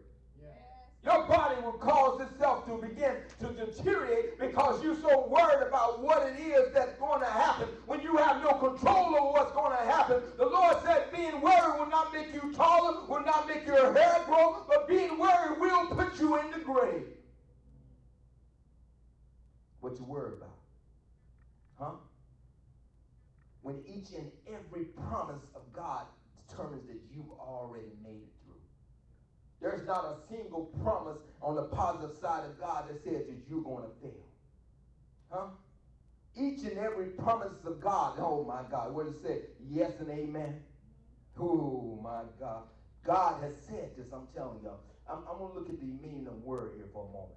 Your body will cause itself to begin to deteriorate because you're so worried about what it is that's going to happen when you have no control over what's going to happen. The Lord said being worried will not make you taller, will not make your hair grow, but being worried will put you in the grave. What you worry about? Huh? When each and every promise of God determines that you've already made it through. there's not a single promise on the positive side of God that says that you're going to fail. Huh? Each and every promise of God, oh my God, what it say? Yes and amen. Oh my God. God has said this, I'm telling y'all. I'm, I'm going to look at the meaning of worry here for a moment.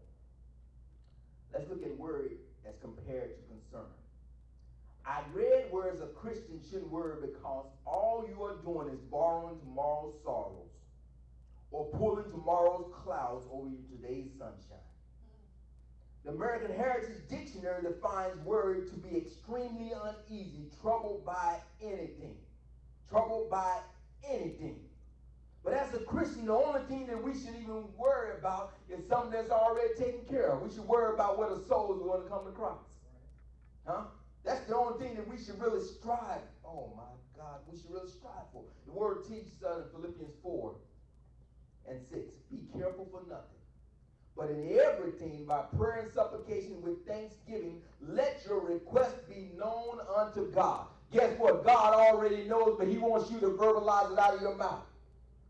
Let's look at worry as compared to concern. I read where as a Christian shouldn't worry because all you are doing is borrowing tomorrow's sorrows or pulling tomorrow's clouds over today's sunshine. The American Heritage Dictionary defines worry to be extremely uneasy, troubled by anything. Troubled by anything. But as a Christian, the only thing that we should even worry about is something that's already taken care of. We should worry about whether souls are going to come to Christ. Huh? That's the only thing that we should really strive. Oh my God, we should really strive for. The word teaches us in Philippians 4 and 6. Be careful for nothing. But in everything, by prayer and supplication with thanksgiving, let your request be known unto God. Guess what? God already knows, but He wants you to verbalize it out of your mouth.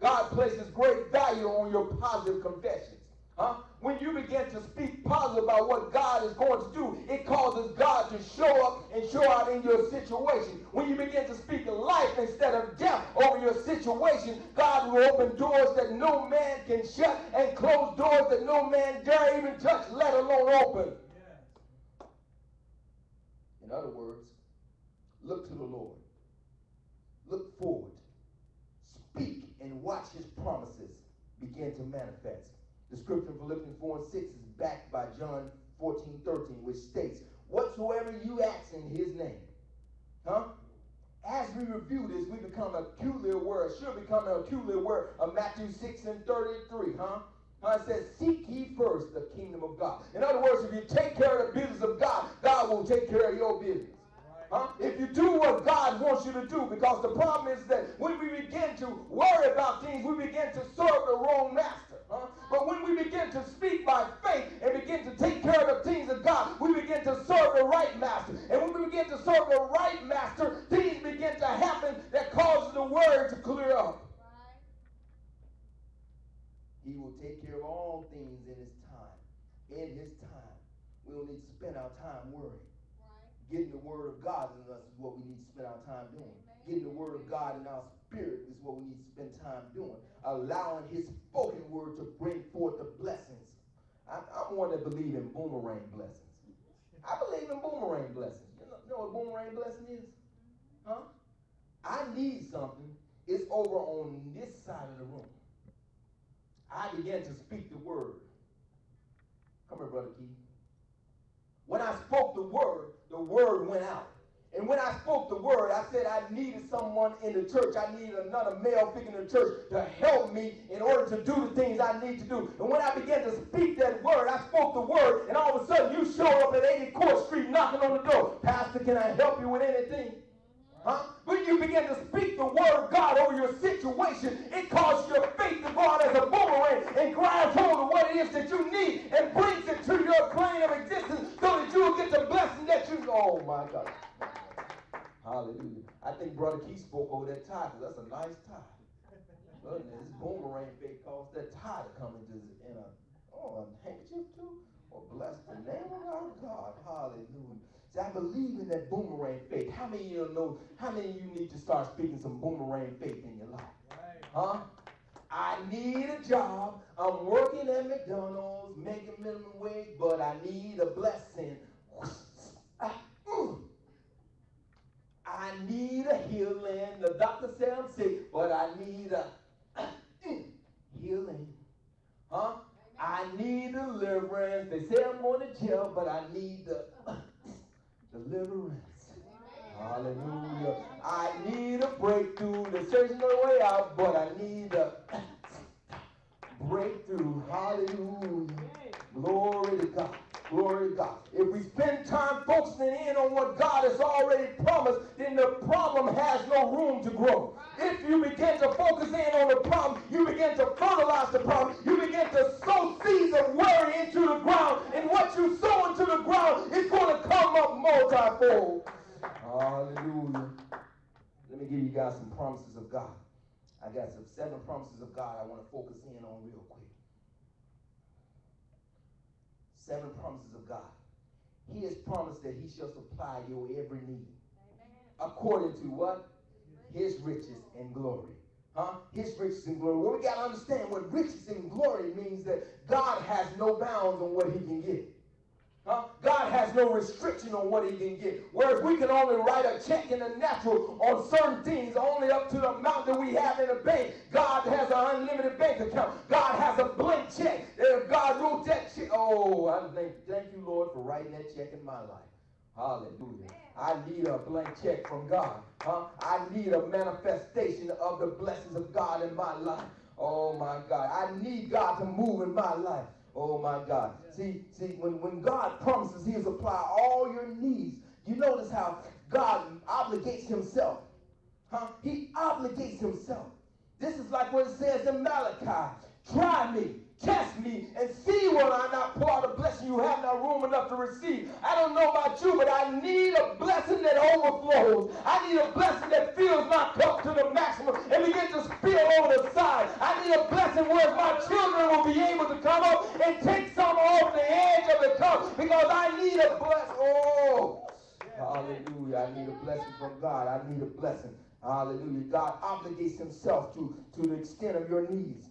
God places great value on your positive confessions. Huh? When you begin to speak positive about what God is going to do, it causes God to show up and show out in your situation. When you begin to speak life instead of death over your situation, God will open doors that no man can shut and close doors that no man dare even touch, let alone open. In other words, look to the Lord. Look forward. Speak and watch his promises begin to manifest. The scripture in Philippians 4 and 6 is backed by John 14, 13, which states, Whatsoever you ask in his name. Huh? As we review this, we become acutely aware, should become acutely aware of Matthew 6 and 33, huh? How it says, Seek ye first the kingdom of God. In other words, if you take care of the business of God, God will take care of your business. Huh? If you do what God wants you to do, because the problem is that when we begin to worry about things, we begin to serve the wrong master. Huh? But when we begin to speak by faith and begin to take care of the things of God, we begin to serve the right master. And when we begin to serve the right master, things begin to happen that causes the word to clear up. He will take care of all things in his time. In his time. We don't need to spend our time worrying. Getting the word of God in us is what we need to spend our time doing. Getting the word of God in our spirit is what we need to spend time doing. Allowing his spoken word to bring forth the blessings. I, am one that believe in boomerang blessings. I believe in boomerang blessings. You know, you know what boomerang blessing is? Huh? I need something. It's over on this side of the room. I began to speak the word. Come here, Brother Keith. When I spoke the word, the word went out. And when I spoke the word, I said I needed someone in the church. I needed another male figure in the church to help me in order to do the things I need to do. And when I began to speak that word, I spoke the word, and all of a sudden you show up at 80 Court Street knocking on the door. Pastor, can I help you with anything? Huh? When you begin to speak the word of God over your situation, it causes your faith to go out as a boomerang and grabs hold of what it is that you need and brings it to your plane of existence so that you will get the blessing that you. Oh my God. Hallelujah. I think Brother Keith spoke over that tie because that's a nice tie. Goodness, this boomerang faith caused that tie to come into in a oh a handkerchief too. Oh, bless the name of our God. Hallelujah. See, I believe in that boomerang faith. How many of you know? How many of you need to start speaking some boomerang faith in your life? Huh? I need a job. I'm working at McDonald's, making minimum wage, but I need a blessing. I need a healing. The doctor said I'm sick, but I need a healing. Huh? I need deliverance. They say I'm going to jail, but I need the deliverance. Hallelujah. I need a breakthrough. The searching the way out, but I need a breakthrough. Hallelujah. Glory to God. Glory to God. If we spend time focusing in on what God has already promised, then the problem has no room to grow. If you begin to focus in on the problem, you begin to fertilize the problem. You begin to sow seeds of worry into the ground. And what you sow into the ground is going to come up multifold. Hallelujah. Let me give you guys some promises of God. I got some seven promises of God I want to focus in on real quick. Seven promises of God. He has promised that he shall supply your every need. According to what? His riches and glory. Huh? His riches and glory. Well, we got to understand what riches and glory means that God has no bounds on what he can give. Huh? God has no restriction on what he can get. Whereas we can only write a check in the natural on certain things, only up to the amount that we have in the bank. God has an unlimited bank account. God has a blank check. And if God wrote that check, oh, I thank, thank you, Lord, for writing that check in my life. Hallelujah. I need a blank check from God. Huh? I need a manifestation of the blessings of God in my life. Oh my God. I need God to move in my life. Oh my God. See, see, when, when God promises he'll supply all your needs, you notice how God obligates himself. Huh? He obligates himself. This is like what it says in Malachi. Try me, test me, and see whether I not pour out a blessing you have not room enough to receive. I don't know about you, but I need a blessing that overflows. I need a blessing that fills my cup to the maximum and begin to spill over the side. I need a blessing where my children will be able to come up and take some off the edge of the cup because I need a blessing. Oh, hallelujah. I need a blessing from God. I need a blessing. Hallelujah. God obligates himself to, to the extent of your needs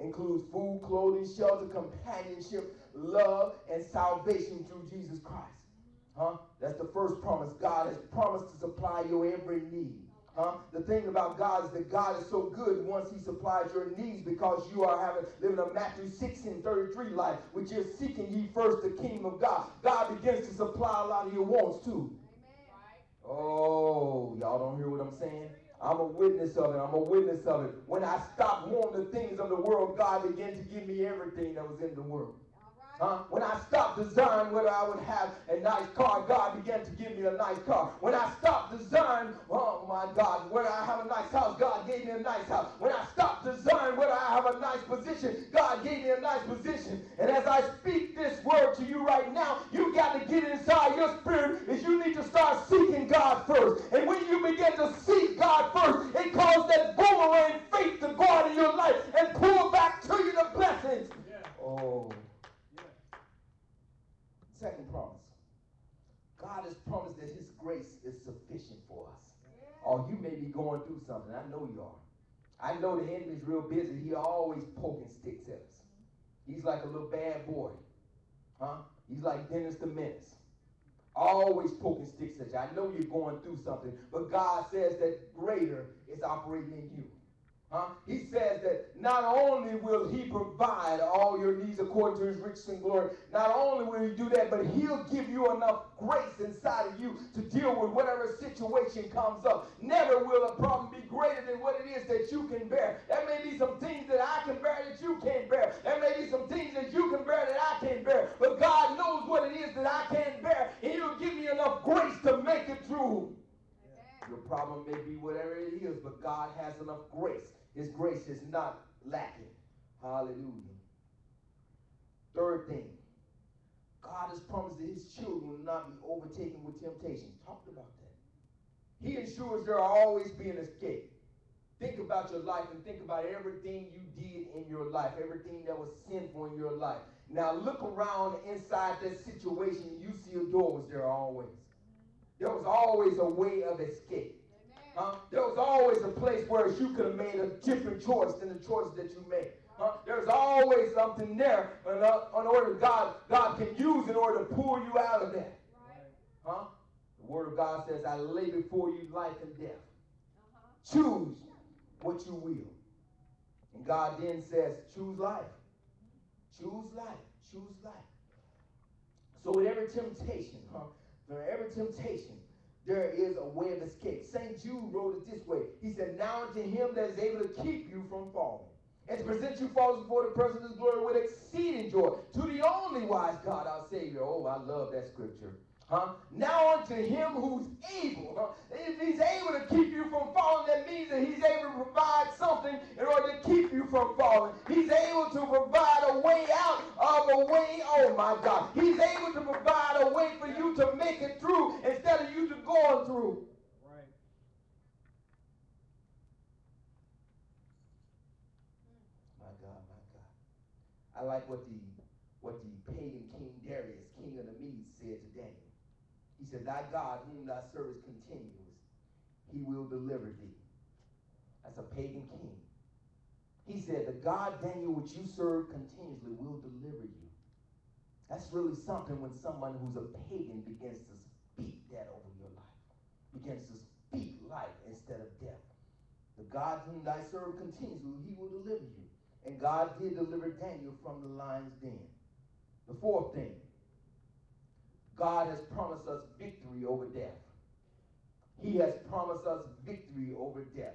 includes food, clothing, shelter, companionship, love, and salvation through Jesus Christ. Huh? That's the first promise. God has promised to supply your every need. Huh? The thing about God is that God is so good once He supplies your needs because you are having living a Matthew 6 and 33 life, which is seeking ye first the kingdom of God. God begins to supply a lot of your wants too. Oh, y'all don't hear what I'm saying? I'm a witness of it. I'm a witness of it. When I stopped wanting the things of the world, God began to give me everything that was in the world. Huh? When I stopped desiring whether I would have a nice car, God began to give me a nice car. When I stopped desiring, oh my God, whether I have a nice house, God gave me a nice house. When I stopped desiring whether I have a nice position, God gave me a nice position. And as I speak this word to you right now, you got to get inside your spirit is you need to start seeking God first. And when you begin to seek God first, it causes that boomerang faith to go out of your life and pull back to you the blessings. Oh. Second promise. God has promised that his grace is sufficient for us. Or oh, you may be going through something. I know you are. I know the enemy's real busy. He always poking sticks at us. He's like a little bad boy. Huh? He's like Dennis the Menace. Always poking sticks at you. I know you're going through something, but God says that greater is operating in you. Huh? He says that not only will he provide all your needs according to his riches and glory, not only will he do that, but he'll give you enough grace inside of you to deal with whatever situation comes up. Never will a problem be greater than what it is that you can bear. There may be some things that I can bear that you can't bear. There may be some things that you can bear that I can't bear. But God knows what it is that I can't bear, and he'll give me enough grace to make it through. Your problem may be whatever it is, but God has enough grace. His grace is not lacking. Hallelujah. Third thing, God has promised that his children will not be overtaken with temptation. Talked about that. He ensures there will always be an escape. Think about your life and think about everything you did in your life, everything that was sinful in your life. Now look around inside that situation. You see a door was there always. There was always a way of escape. Huh? There was always a place where you could have made a different choice than the choice that you made. Huh? There's always something there in, uh, in order God God can use in order to pull you out of that. Huh? The Word of God says, "I lay before you life and death. Choose what you will." And God then says, "Choose life. Choose life. Choose life." So with every temptation, huh? Every temptation, there is a way of escape. St. Jude wrote it this way. He said, Now unto him that is able to keep you from falling, and to present you faultless before the presence of his glory with exceeding joy, to the only wise God, our Savior. Oh, I love that scripture. Huh? Now unto him who's able. Huh? If he's able to keep you from falling, that means that he's able to provide something in order to keep you from falling. He's able to provide a way out of a way. Oh my God. He's able to provide a way for you to make it through instead of you to going through. Right. My God, my God. I like what the what the pagan King Darius, king of the Medes, said to Daniel. Said, Thy God, whom thy service continues, he will deliver thee. That's a pagan king. He said, The God, Daniel, which you serve continuously, will deliver you. That's really something when someone who's a pagan begins to speak that over your life, begins to speak life instead of death. The God whom thy serve continuously, he will deliver you. And God did deliver Daniel from the lion's den. The fourth thing, God has promised us victory over death. He has promised us victory over death.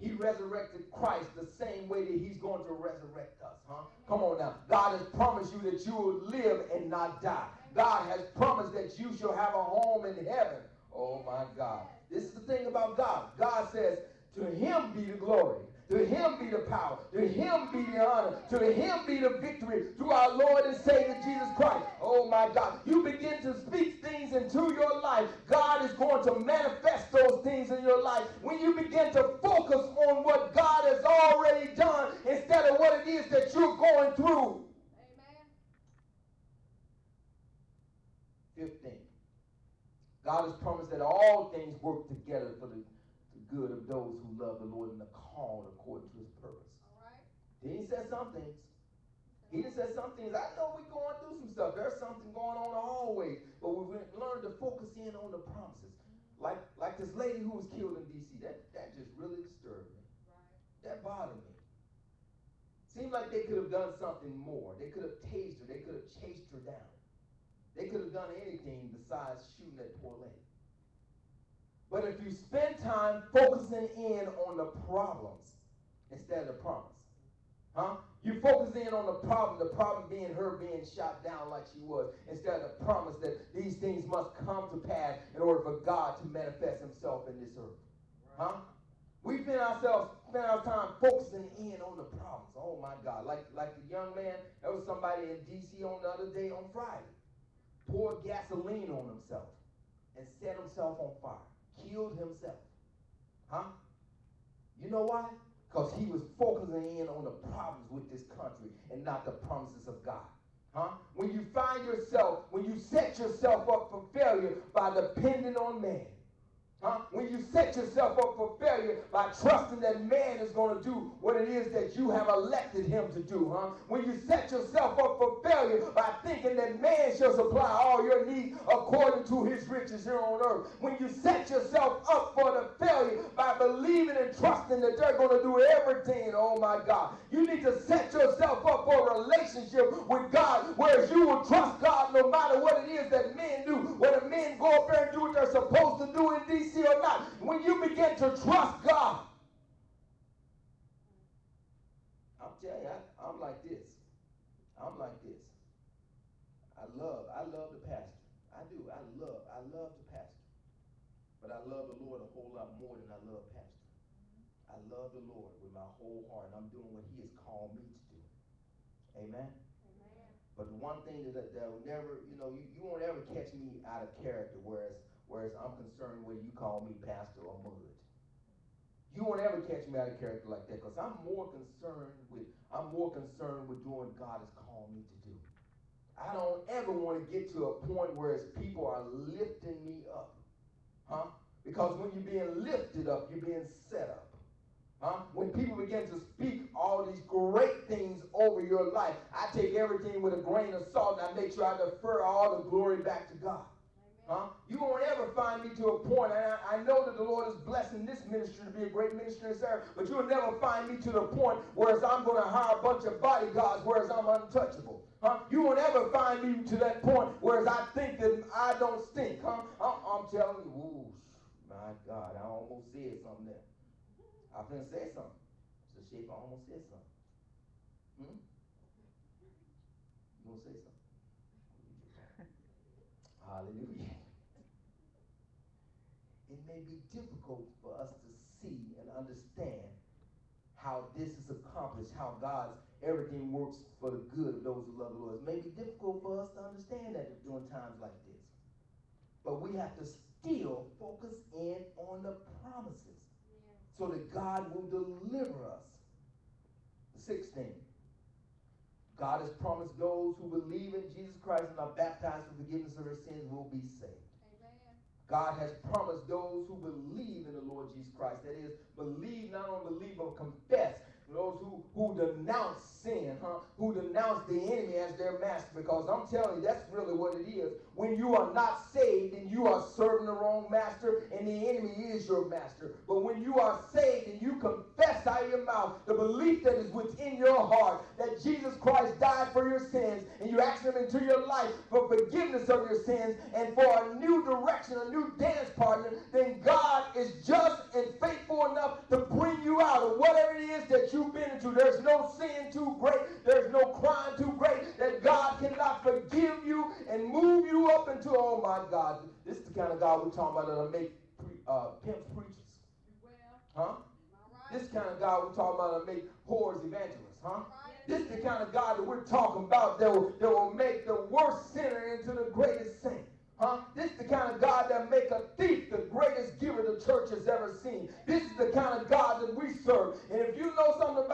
He resurrected Christ the same way that he's going to resurrect us, huh? Come on now. God has promised you that you will live and not die. God has promised that you shall have a home in heaven. Oh my God. This is the thing about God. God says, to him be the glory. To him be the power. To him be the honor. To him be the victory through our Lord and Savior Jesus Christ. Oh my God. You begin to speak things into your life. God is going to manifest those things in your life. When you begin to focus on what God has already done instead of what it is that you're going through. Amen. Fifth thing. God has promised that all things work together for the good of those who love the Lord and are called according to his purpose. All right. Then he said some things. He just said some things. I know we're going through some stuff. There's something going on always. But we've learned to focus in on the promises. Like like this lady who was killed in D.C. That, that just really disturbed me. Right. That bothered me. Seemed like they could have done something more. They could have tased her. They could have chased her down. They could have done anything besides shooting that poor lady. But if you spend time focusing in on the problems instead of the promise, huh? You focus in on the problem, the problem being her being shot down like she was, instead of the promise that these things must come to pass in order for God to manifest himself in this earth. Huh? We spend ourselves spend our time focusing in on the problems. Oh my God. Like like the young man, there was somebody in DC on the other day on Friday. Poured gasoline on himself and set himself on fire. Killed himself. Huh? You know why? Because he was focusing in on the problems with this country and not the promises of God. Huh? When you find yourself, when you set yourself up for failure by depending on man, Huh? When you set yourself up for failure by trusting that man is going to do what it is that you have elected him to do. Huh? When you set yourself up for failure by thinking that man shall supply all your needs according to his riches here on earth. When you set yourself up for the failure by believing and trusting that they're going to do everything. Oh my God. You need to set yourself up for a relationship with God, whereas you will trust God no matter what it is that men do. Whether men go up there and do what they're supposed to do in DC or not. When you begin to trust God, I'm telling you, I, I'm like this. I'm like this. I love, I love the pastor. I do. I love, I love the pastor. But I love the Lord a whole lot more than I love pastor. I love the Lord with my whole heart. I'm doing what he has called me to do. Amen. But the one thing that that will never, you know, you, you won't ever catch me out of character, whereas whereas I'm concerned whether you call me pastor or mud. You won't ever catch me out of character like that, because I'm more concerned with I'm more concerned with doing what God has called me to do. I don't ever want to get to a point where people are lifting me up. Huh? Because when you're being lifted up, you're being set up. Huh? When people begin to speak all these great things over your life, I take everything with a grain of salt and I make sure I defer all the glory back to God. Huh? You won't ever find me to a point, and I, I, know that the Lord is blessing this ministry to be a great ministry in service, but you'll never find me to the point whereas I'm going to hire a bunch of bodyguards, whereas I'm untouchable. Huh? You won't ever find me to that point whereas I think that I don't stink. Huh? I'm, I'm telling you, ooh, my God, I almost said something there. I gonna say something. So shape I almost said something. Hmm? You gonna say something? Hallelujah. May be difficult for us to see and understand how this is accomplished, how God's everything works for the good of those who love the Lord. It may be difficult for us to understand that during times like this. But we have to still focus in on the promises so that God will deliver us. The 16. God has promised those who believe in Jesus Christ and are baptized for forgiveness of their sins will be saved. God has promised those who believe in the Lord Jesus Christ, that is, believe, not only believe, but confess. Those who, who denounce sin, huh? who denounce the enemy as their master. Because I'm telling you, that's really what it is. When you are not saved and you are serving the wrong master, and the enemy is your master. But when you are saved and you confess out of your mouth the belief that is within your heart that Jesus Christ died for your sins, and you ask him into your life for forgiveness of your sins and for a new direction, a new dance partner, then God is just and faithful enough to bring you out of whatever it is that you've been into. There's no sin too great, there's no crime too great that God cannot forgive you and move you up into, oh my God, this is the kind of God we're talking about that'll make pre, uh, pimps preachers. Huh? This kind of God we're talking about that'll make whores evangelists. Huh? This is the kind of God that we're talking about that will, that will make the worst sinner into the greatest saint. Huh? This is the kind of God that make a thief the greatest giver the church has ever seen. This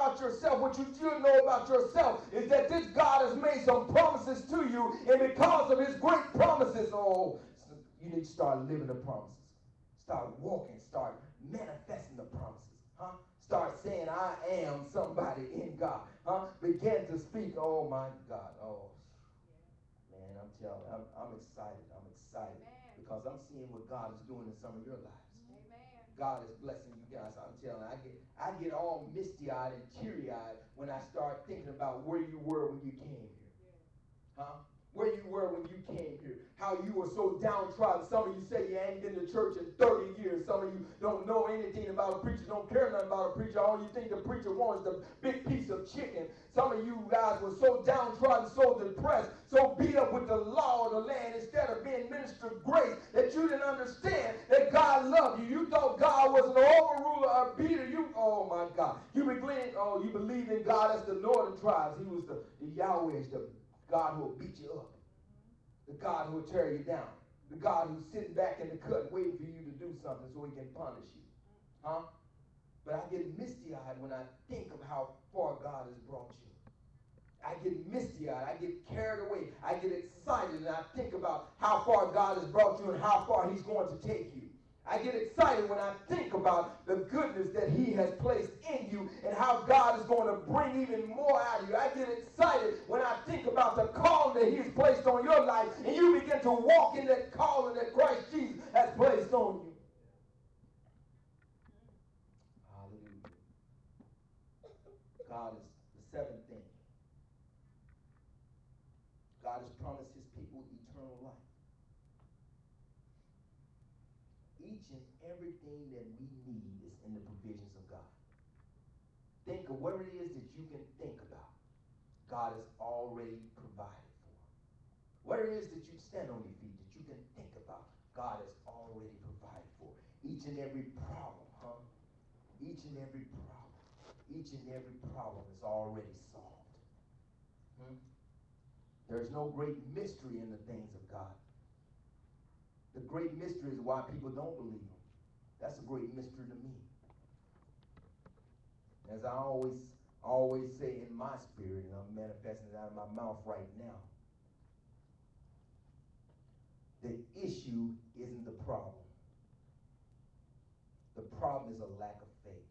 about yourself, what you should know about yourself is that this God has made some promises to you, and because of his great promises, oh, you need to start living the promises. Start walking, start manifesting the promises. Huh? Start saying, I am somebody in God. Huh? Begin to speak, oh my God. Oh, man, I'm telling you, I'm, excited, I'm excited excited Amen. because I'm seeing what God is doing in some of your lives. God is blessing you guys. I'm telling I get I get all misty eyed and teary eyed when I start thinking about where you were when you came here. Huh? Where you were when you came here, how you were so downtrodden. Some of you say you ain't been to church in 30 years. Some of you don't know anything about a preacher, don't care nothing about a preacher. All you think the preacher wants is the big piece of chicken. Some of you guys were so downtrodden, so depressed, so beat up with the law of the land instead of being ministered grace that you didn't understand that God loved you. You thought God was an overruler, a beater. You, oh my God. You believe, oh, you believe in God as the northern tribes. He was the, the Yahweh, the God who will beat you up, the God who will tear you down, the God who's sitting back in the cut waiting for you to do something so he can punish you. Huh? But I get misty eyed when I think of how far God has brought you. I get misty eyed. I get carried away. I get excited and I think about how far God has brought you and how far he's going to take you. I get excited when I think about the goodness that He has placed in you and how God is going to bring even more out of you. I get excited when I think about the call that He has placed on your life and you begin to walk in that calling that Christ Jesus has placed on you. Hallelujah. God is the seventh thing. God has promised His people eternal life. Each and everything that we need is in the provisions of God. Think of whatever it is that you can think about. God has already provided for. Whatever it is that you stand on your feet that you can think about, God has already provided for. Each and every problem, huh? Each and every problem, each and every problem is already solved. Hmm? There's no great mystery in the things of God. The great mystery is why people don't believe him. That's a great mystery to me. As I always always say in my spirit, and I'm manifesting it out of my mouth right now. The issue isn't the problem. The problem is a lack of faith.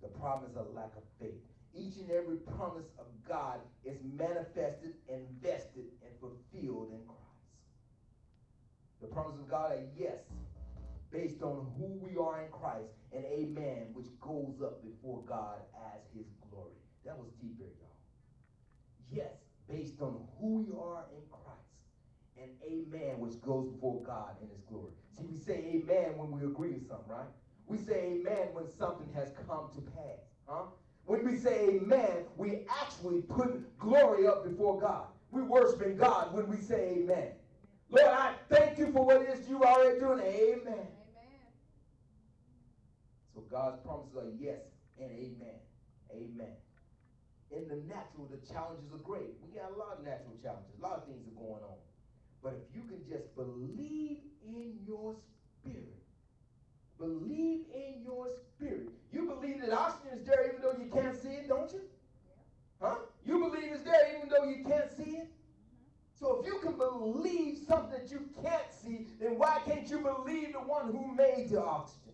The problem is a lack of faith. Each and every promise of God is manifested, invested, and fulfilled in Christ. The promises of God are yes, based on who we are in Christ, and amen, which goes up before God as his glory. That was deep there, y'all. Yes, based on who we are in Christ, and amen, which goes before God in his glory. See, we say amen when we agree with something, right? We say amen when something has come to pass, huh? When we say amen, we actually put glory up before God. We worshiping God when we say amen. Lord, I thank you for what it is you already doing. Amen. God's promises are yes and amen. Amen. In the natural, the challenges are great. We got a lot of natural challenges. A lot of things are going on. But if you can just believe in your spirit, believe in your spirit. You believe that oxygen is there even though you can't see it, don't you? Huh? You believe it's there even though you can't see it? Mm-hmm. So if you can believe something that you can't see, then why can't you believe the one who made the oxygen?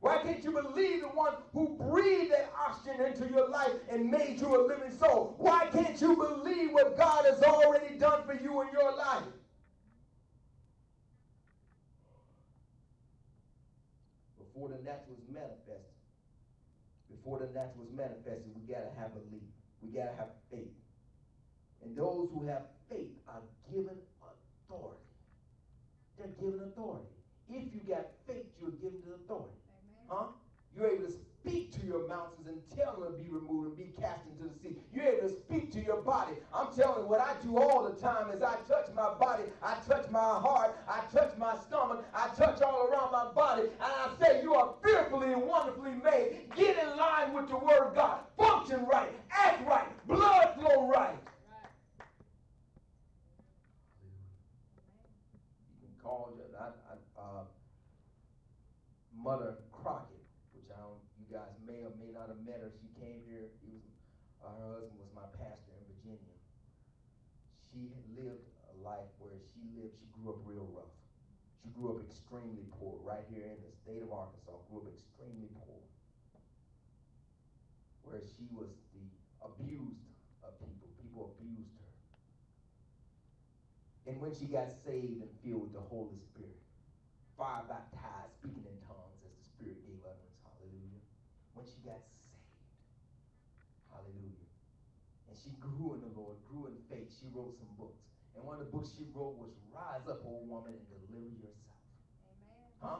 Why can't you believe the one who breathed that oxygen into your life and made you a living soul? Why can't you believe what God has already done for you in your life? Before the natural is manifested, before the natural is manifested, we got to have belief. We got to have faith. And those who have faith are given authority. They're given authority. If you got faith, you're given the authority. Huh? You're able to speak to your mountains and tell them to be removed and be cast into the sea. You're able to speak to your body. I'm telling you, what I do all the time is I touch my body, I touch my heart, I touch my stomach, I touch all around my body, and I say, You are fearfully and wonderfully made. Get in line with the word of God. Function right, act right, blood flow right. Right. You can call your I, I, uh, Mother Crockett, which I don't, you guys may or may not have met her. She came here. He was, uh, her husband was my pastor in Virginia. She had lived a life where she lived. She grew up real rough. She grew up extremely poor, right here in the state of Arkansas. Grew up extremely poor, where she was the abused of people. People abused her. And when she got saved and filled with the Holy Spirit, fire baptized, speaking in tongues as the Spirit gave utterance, hallelujah. When she got saved, hallelujah. And she grew in the Lord, grew in faith. She wrote some books. And one of the books she wrote was Rise Up, Old Woman, and Deliver Yourself. Huh?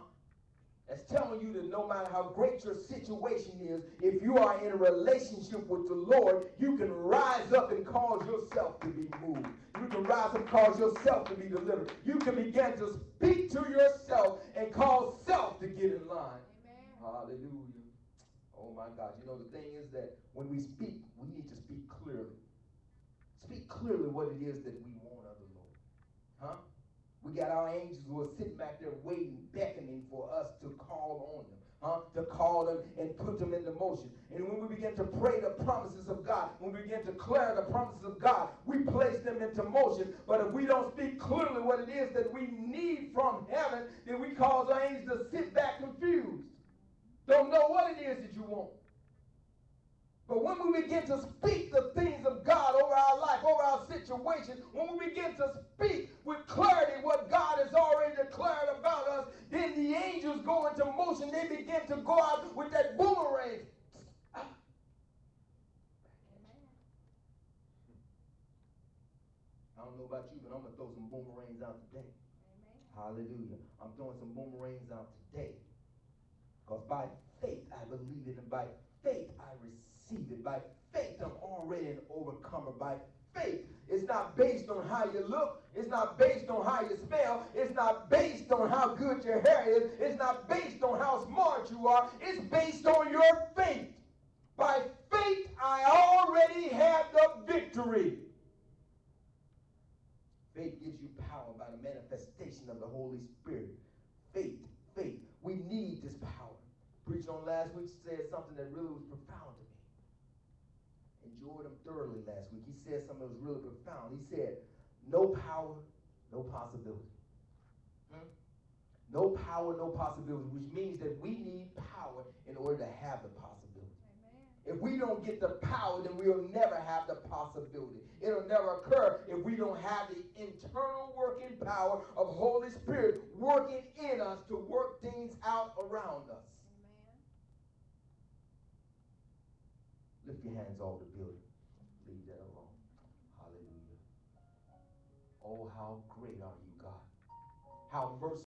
That's telling you that no matter how great your situation is, if you are in a relationship with the Lord, you can rise up and cause yourself to be moved. You can rise up and cause yourself to be delivered. You can begin to speak to yourself and cause self to get in line. Amen. Hallelujah. Oh my God. You know, the thing is that when we speak, we need to speak clearly. Speak clearly what it is that we want of the Lord. Huh? We got our angels who are sitting back there waiting, beckoning for us to call on them. Huh? To call them and put them into motion. And when we begin to pray the promises of God, when we begin to declare the promises of God, we place them into motion. But if we don't speak clearly what it is that we need from heaven, then we cause our angels to sit back confused. Don't know what it is that you want. But when we begin to speak the things of God over our life, over our situation, when we begin to speak with clarity what God has already declared about us, then the angels go into motion. They begin to go out with that boomerang. I don't know about you, but I'm going to throw some boomerangs out today. Hallelujah. I'm throwing some boomerangs out today. Because by faith I believe it, and by faith I receive By faith I'm already an overcomer. By faith, it's not based on how you look. It's not based on how you smell. It's not based on how good your hair is. It's not based on how smart you are. It's based on your faith. By faith, I already have the victory. Faith gives you power by the manifestation of the Holy Spirit. Faith, faith. We need this power. Preaching on last week said something that really was profound. Enjoyed him thoroughly last week. He said something that was really profound. He said, No power, no possibility. Hmm? No power, no possibility, which means that we need power in order to have the possibility. If we don't get the power, then we'll never have the possibility. It'll never occur if we don't have the internal working power of Holy Spirit working in us to work things out around us. Lift your hands all the building. Leave that alone. Hallelujah. Oh, how great are you, God. How merciful.